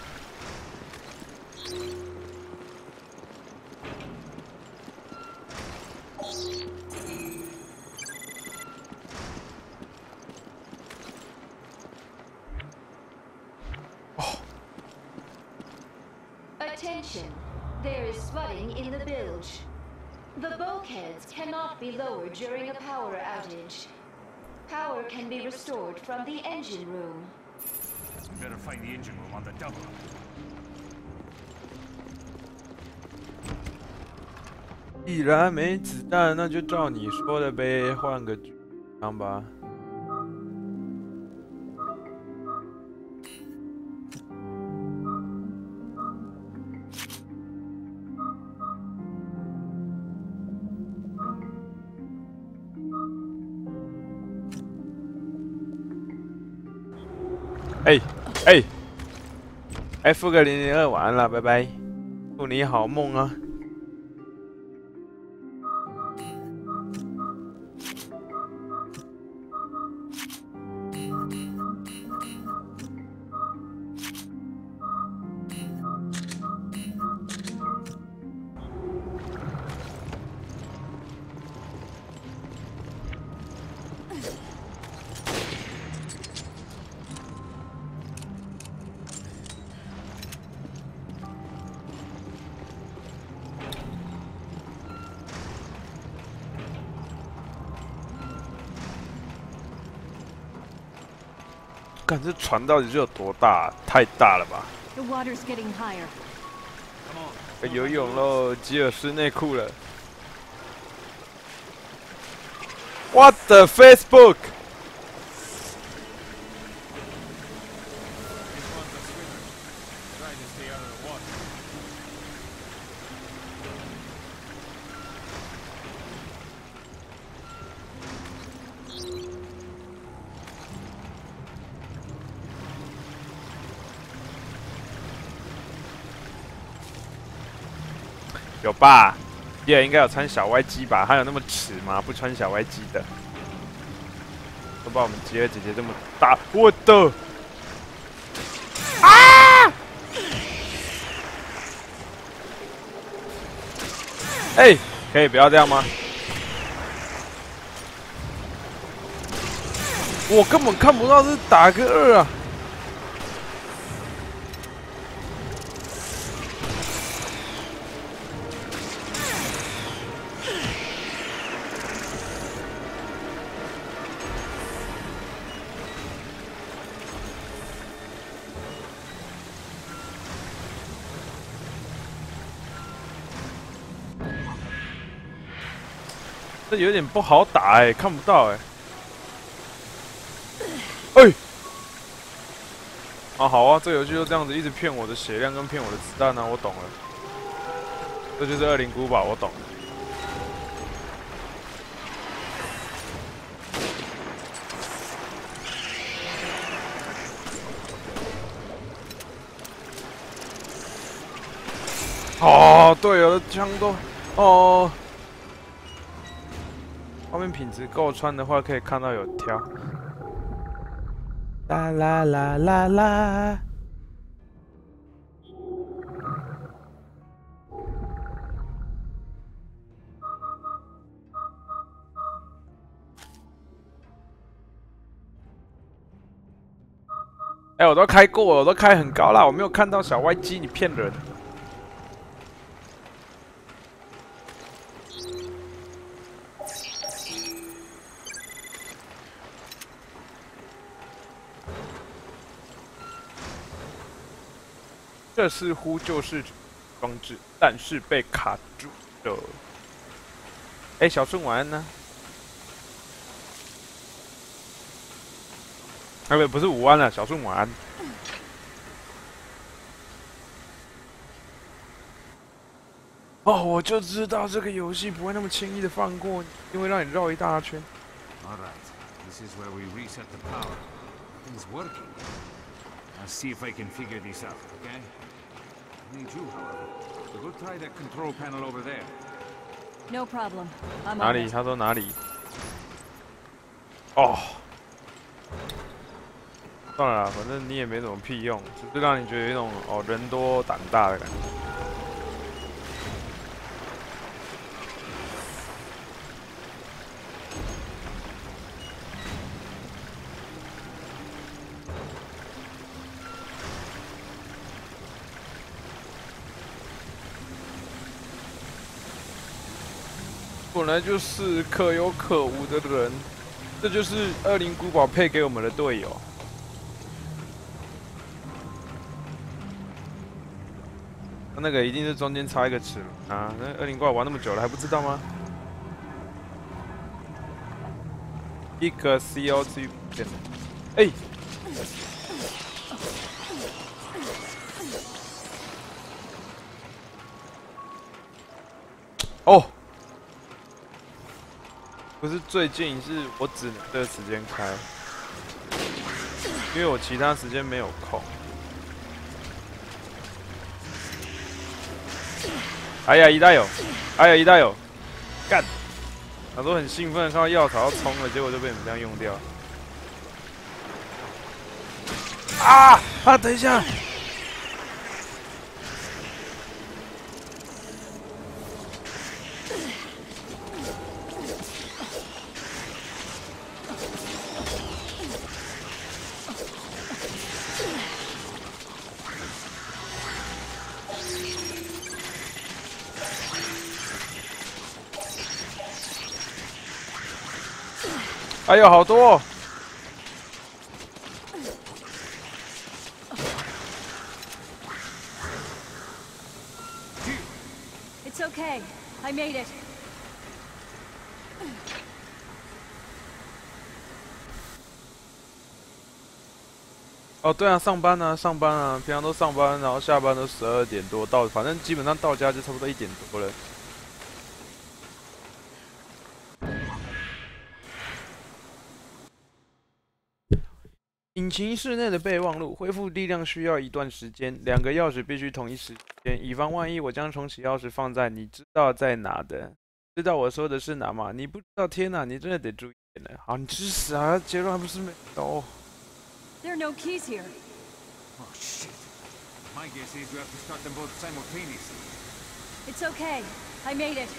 既然没子弹，那就照你说的呗，换个枪吧。哎哎哎，负个零零二完了，拜拜，祝你好梦啊！看这船到底是有多大？太大了吧游泳喽，吉尔斯内裤了。What the Facebook？吧？也应该有穿小歪鸡吧？还有那么耻吗？不穿小歪鸡的，都把我们吉尔姐姐这么大，我的啊！哎，可以不要这样吗？我根本看不到是打个二啊！这有点不好打哎、看不到哎、哎、啊好啊，这个游戏就这样子一直骗我的血量跟骗我的子弹啊，我懂了。这就是二灵古堡，我懂了。哦，队友的枪都哦。画面品质够穿的话，可以看到有挑。啦啦啦啦啦！哎、我都开过了，我都开很高啦，我没有看到小歪鸡，你骗人！这似乎就是装置，但是被卡住了。哎，小顺晚安呢？哎，不，不是午安了，小顺晚安。哦，我就知道这个游戏不会那么轻易的放过你，因为让你绕一大圈。All right, this is where we reset the power. Things working. I'll see if I can figure this out, okay? I need you, however. So go try that control panel over there. No problem. I'm 哪里.他说哪里？哦，算了啦，反正你也没什么屁用，只是让你觉得有一种哦人多胆大的感觉。来就是可有可无的人，这就是恶灵古堡配给我们的队友。他那个一定是中间插一个齿轮啊！那恶灵古堡玩那么久了还不知道吗？一个 C O G 变的，哎。不是最近，是我只能这个时间开，因为我其他时间没有空。哎呀，一大有，哎呀，一大有，干！我都很兴奋，看到药草要冲了，结果就被你们这样用掉。啊啊！等一下。哎呦，好多！It's okay. I made it. 哦，对啊，上班啊，上班啊，平常都上班，然后下班都十二点多到，反正基本上到家就差不多一点多了。引擎室内的备忘录：恢复力量需要一段时间，两个钥匙必须同一时间，以防万一。我将重启钥匙放在你知道在哪的，知道我说的是哪吗？你不知道，天哪，你真的得注意点了。好，你去死啊！结论还不是没有。There are no keys here. Oh, shit. My guess is you have to start them both simultaneously. It's okay. I made it.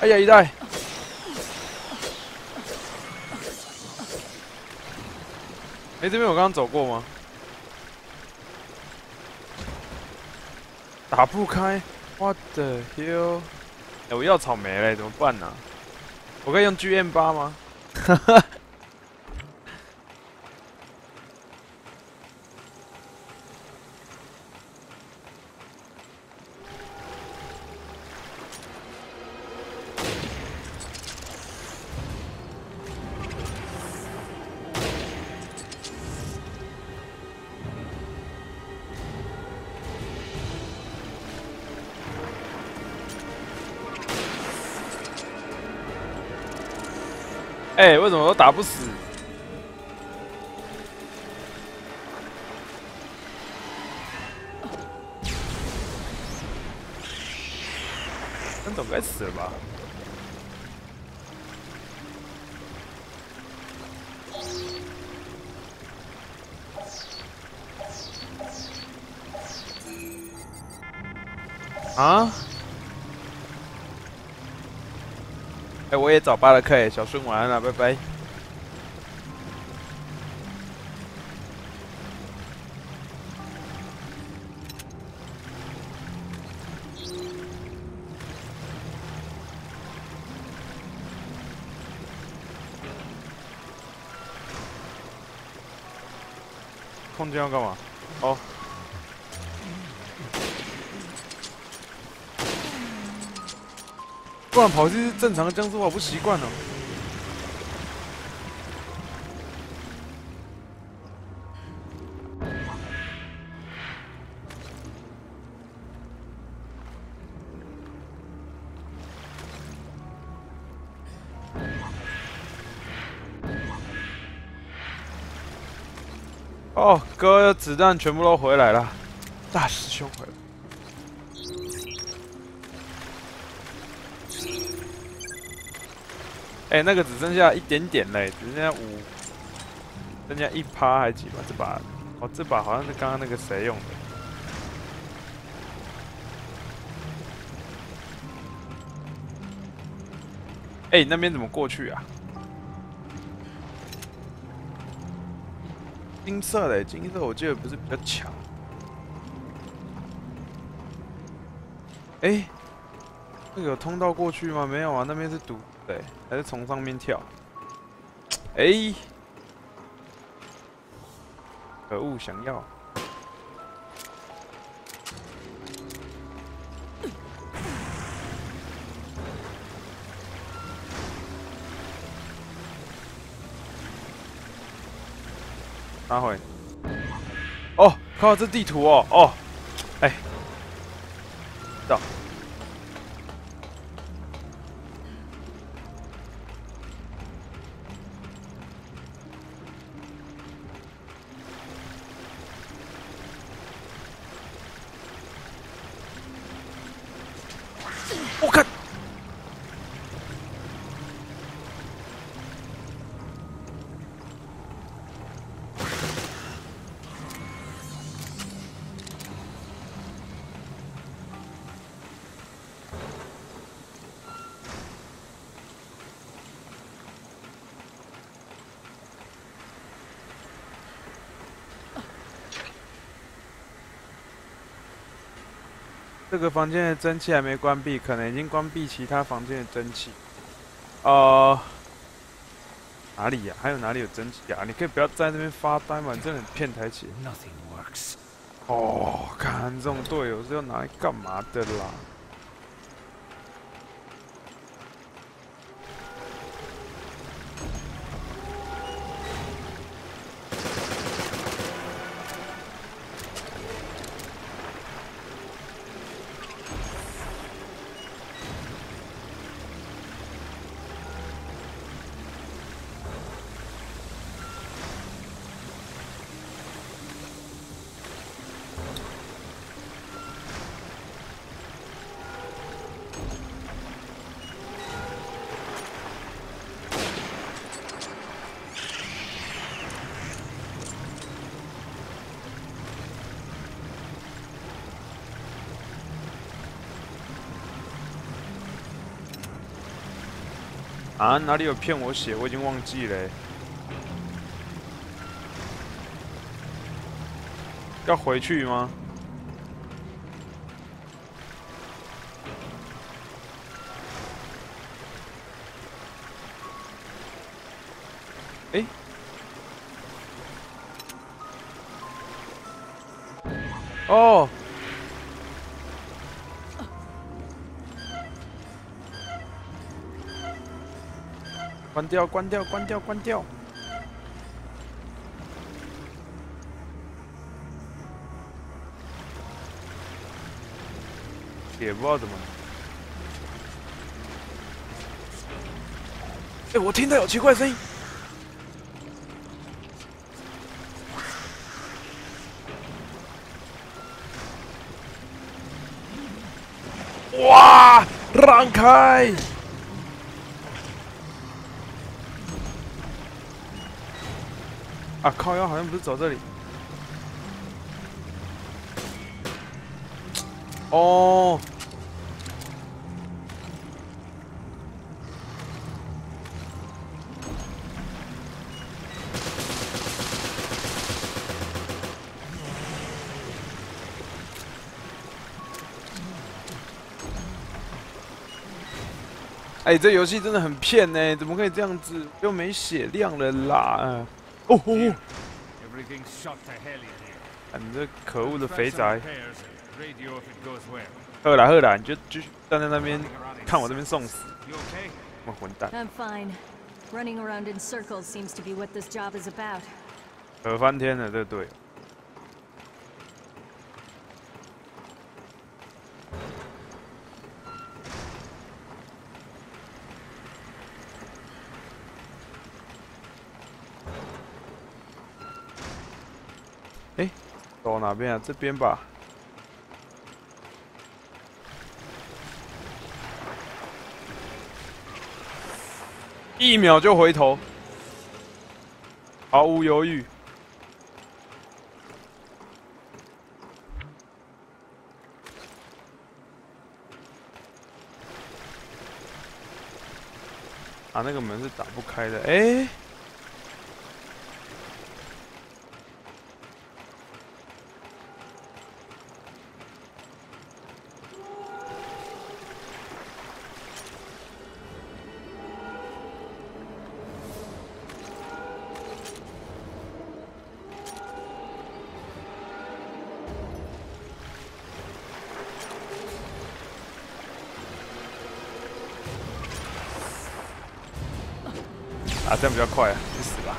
哎呀，一代！哎，这边我刚刚走过吗？打不开，What the hell！哎，我要草莓嘞，怎么办呢？我可以用 GM 八吗？哈哈。为什么都打不死？那总该死了吧？啊？哎，我也早八了课哎，小顺晚安了，拜拜。空间要干嘛？哦。不然跑就是正常的僵尸话，我不习惯了。哦，哥，子弹全部都回来了，大师兄回来。哎，那个只剩下一点点嘞，只剩下五，剩下一趴还几把？这把，哦，这把好像是刚刚那个谁用的。哎，那边怎么过去啊？金色的，金色我记得不是比较强。哎，那个有通道过去吗？没有啊，那边是堵。还是从上面跳。哎，可恶，想要。拿回。哦，靠，这地图哦，哦，哎，到。这个房间的蒸汽还没关闭，可能已经关闭其他房间的蒸汽。呃，哪里呀？还有哪里有蒸汽啊？你可以不要在那边发呆嘛！你真的很骗台词。哦，看这种队友是要拿来干嘛的啦？啊，哪里有骗我血？我已经忘记了。要回去吗？哎，哦。掉，关掉，关掉，关掉！也不知道怎么。哎，我听到有奇怪声音。哇！让开！啊！靠腰好像不是走这里。哦。哎，这游戏真的很骗呢！怎么可以这样子？又没血量了啦！哦哦！你这可恶的肥宅！喝啦喝啦，你就就站在那边看我这边送死！我混蛋！I'm fine. Running around in circles seems to be what this job is about. 扯翻天了，这队。哪边啊？这边吧。一秒就回头，毫无犹豫。啊，那个门是打不开的，哎。这样比较快啊！去死吧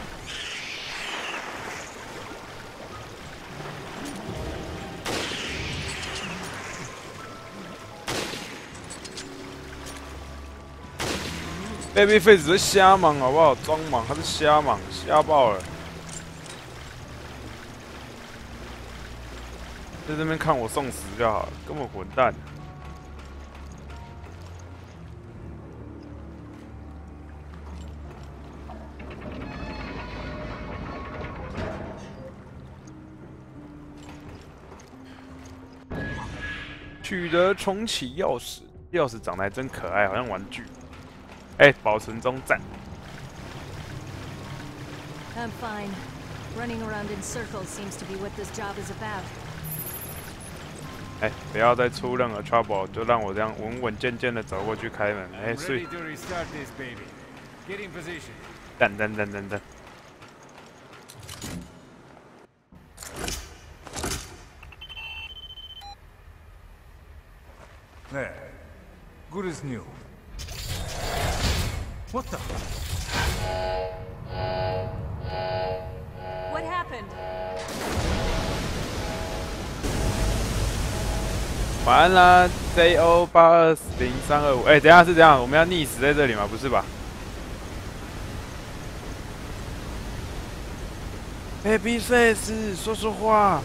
！Babyface 是瞎忙好不好？装忙他是瞎忙，瞎爆了！在这边看我送死就好了，根本混蛋！取得重启钥匙，钥匙长得还真可爱，好像玩具。哎，保存中，赞。I'm fine. Running around in circles seems to be what this job is about. 哎，不要再出任何 trouble，就让我这样稳稳健健的走过去开门。哎，睡。等等等等等。完了，JO 八二零三二五。哎，等下是这样，我们要溺死在这里吗？不是吧？Baby face，说说话。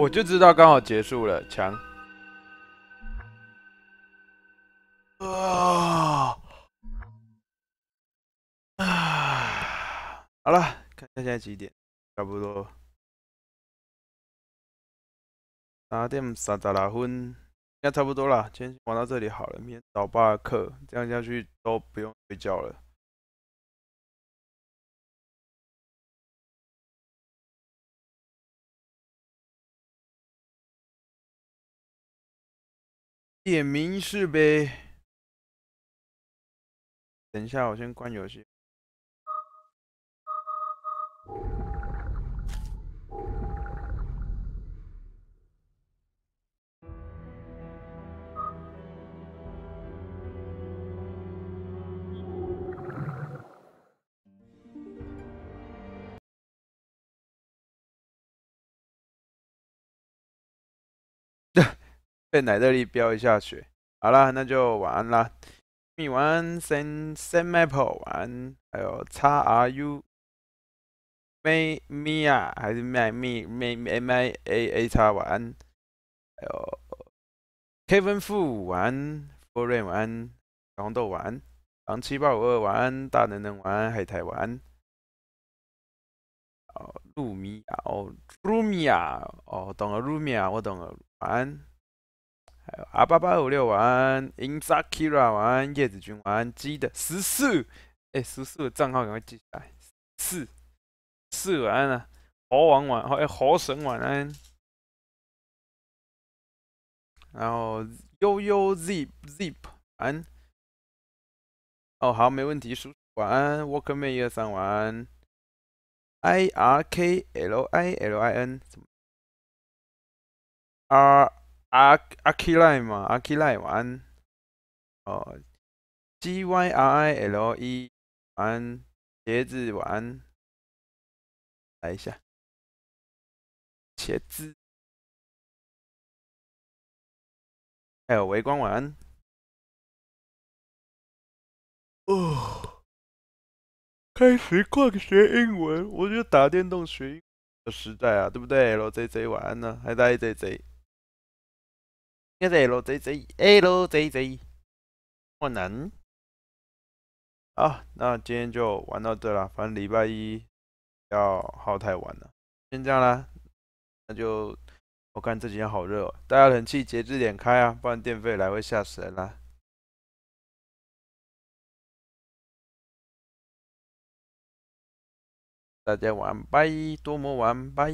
我就知道刚好结束了，强。啊啊！好了，看看现在几点，差不多三点三十来分，应该差不多了。今天玩到这里好了，明天早八课，这样下去都不用睡觉了。点名是呗。等一下，我先关游戏。被奶乐力飙一下血，好啦，那就晚安啦。米晚安，Sen Sen Maple 晚安，还有 X R U May Mia 还是 May Me May M I A A X 晚安，还有 Kevin Fu 晚安，Foreign 晚安，小红豆晚安，狼七八五二晚安，大能能晚安，海苔晚安。哦，露米亚哦，露米亚哦，懂了，露米亚我懂了，晚安。阿八八五六晚安，Inzakira 晚安，叶子君晚安，鸡的十四，哎，十四的账号赶快记下来，四四晚安啊，猴王晚，哎，猴神晚安，然后悠悠 Zip Zip 晚安，哦好，没问题，叔叔晚安，Walkman 一二三晚安，I R K L I L I N 什么？R 阿阿 K 赖嘛，阿 K 赖晚安。哦，G Y R I L E，晚安，茄子晚安，来一下，茄子，还有围观晚安。哦，开始狂学英文，我觉得打电动学英的时代啊，对不对？LJJ 晚安呢，还在 JJ，应该是 LJJ，LJJ，万能。好，那今天就玩到这了。反正礼拜一要耗太晚了，先这样啦。那就我看这几天好热哦，大家冷气节制点开啊，不然电费来会吓死人啦。大家晚安，拜，多么晚安，拜。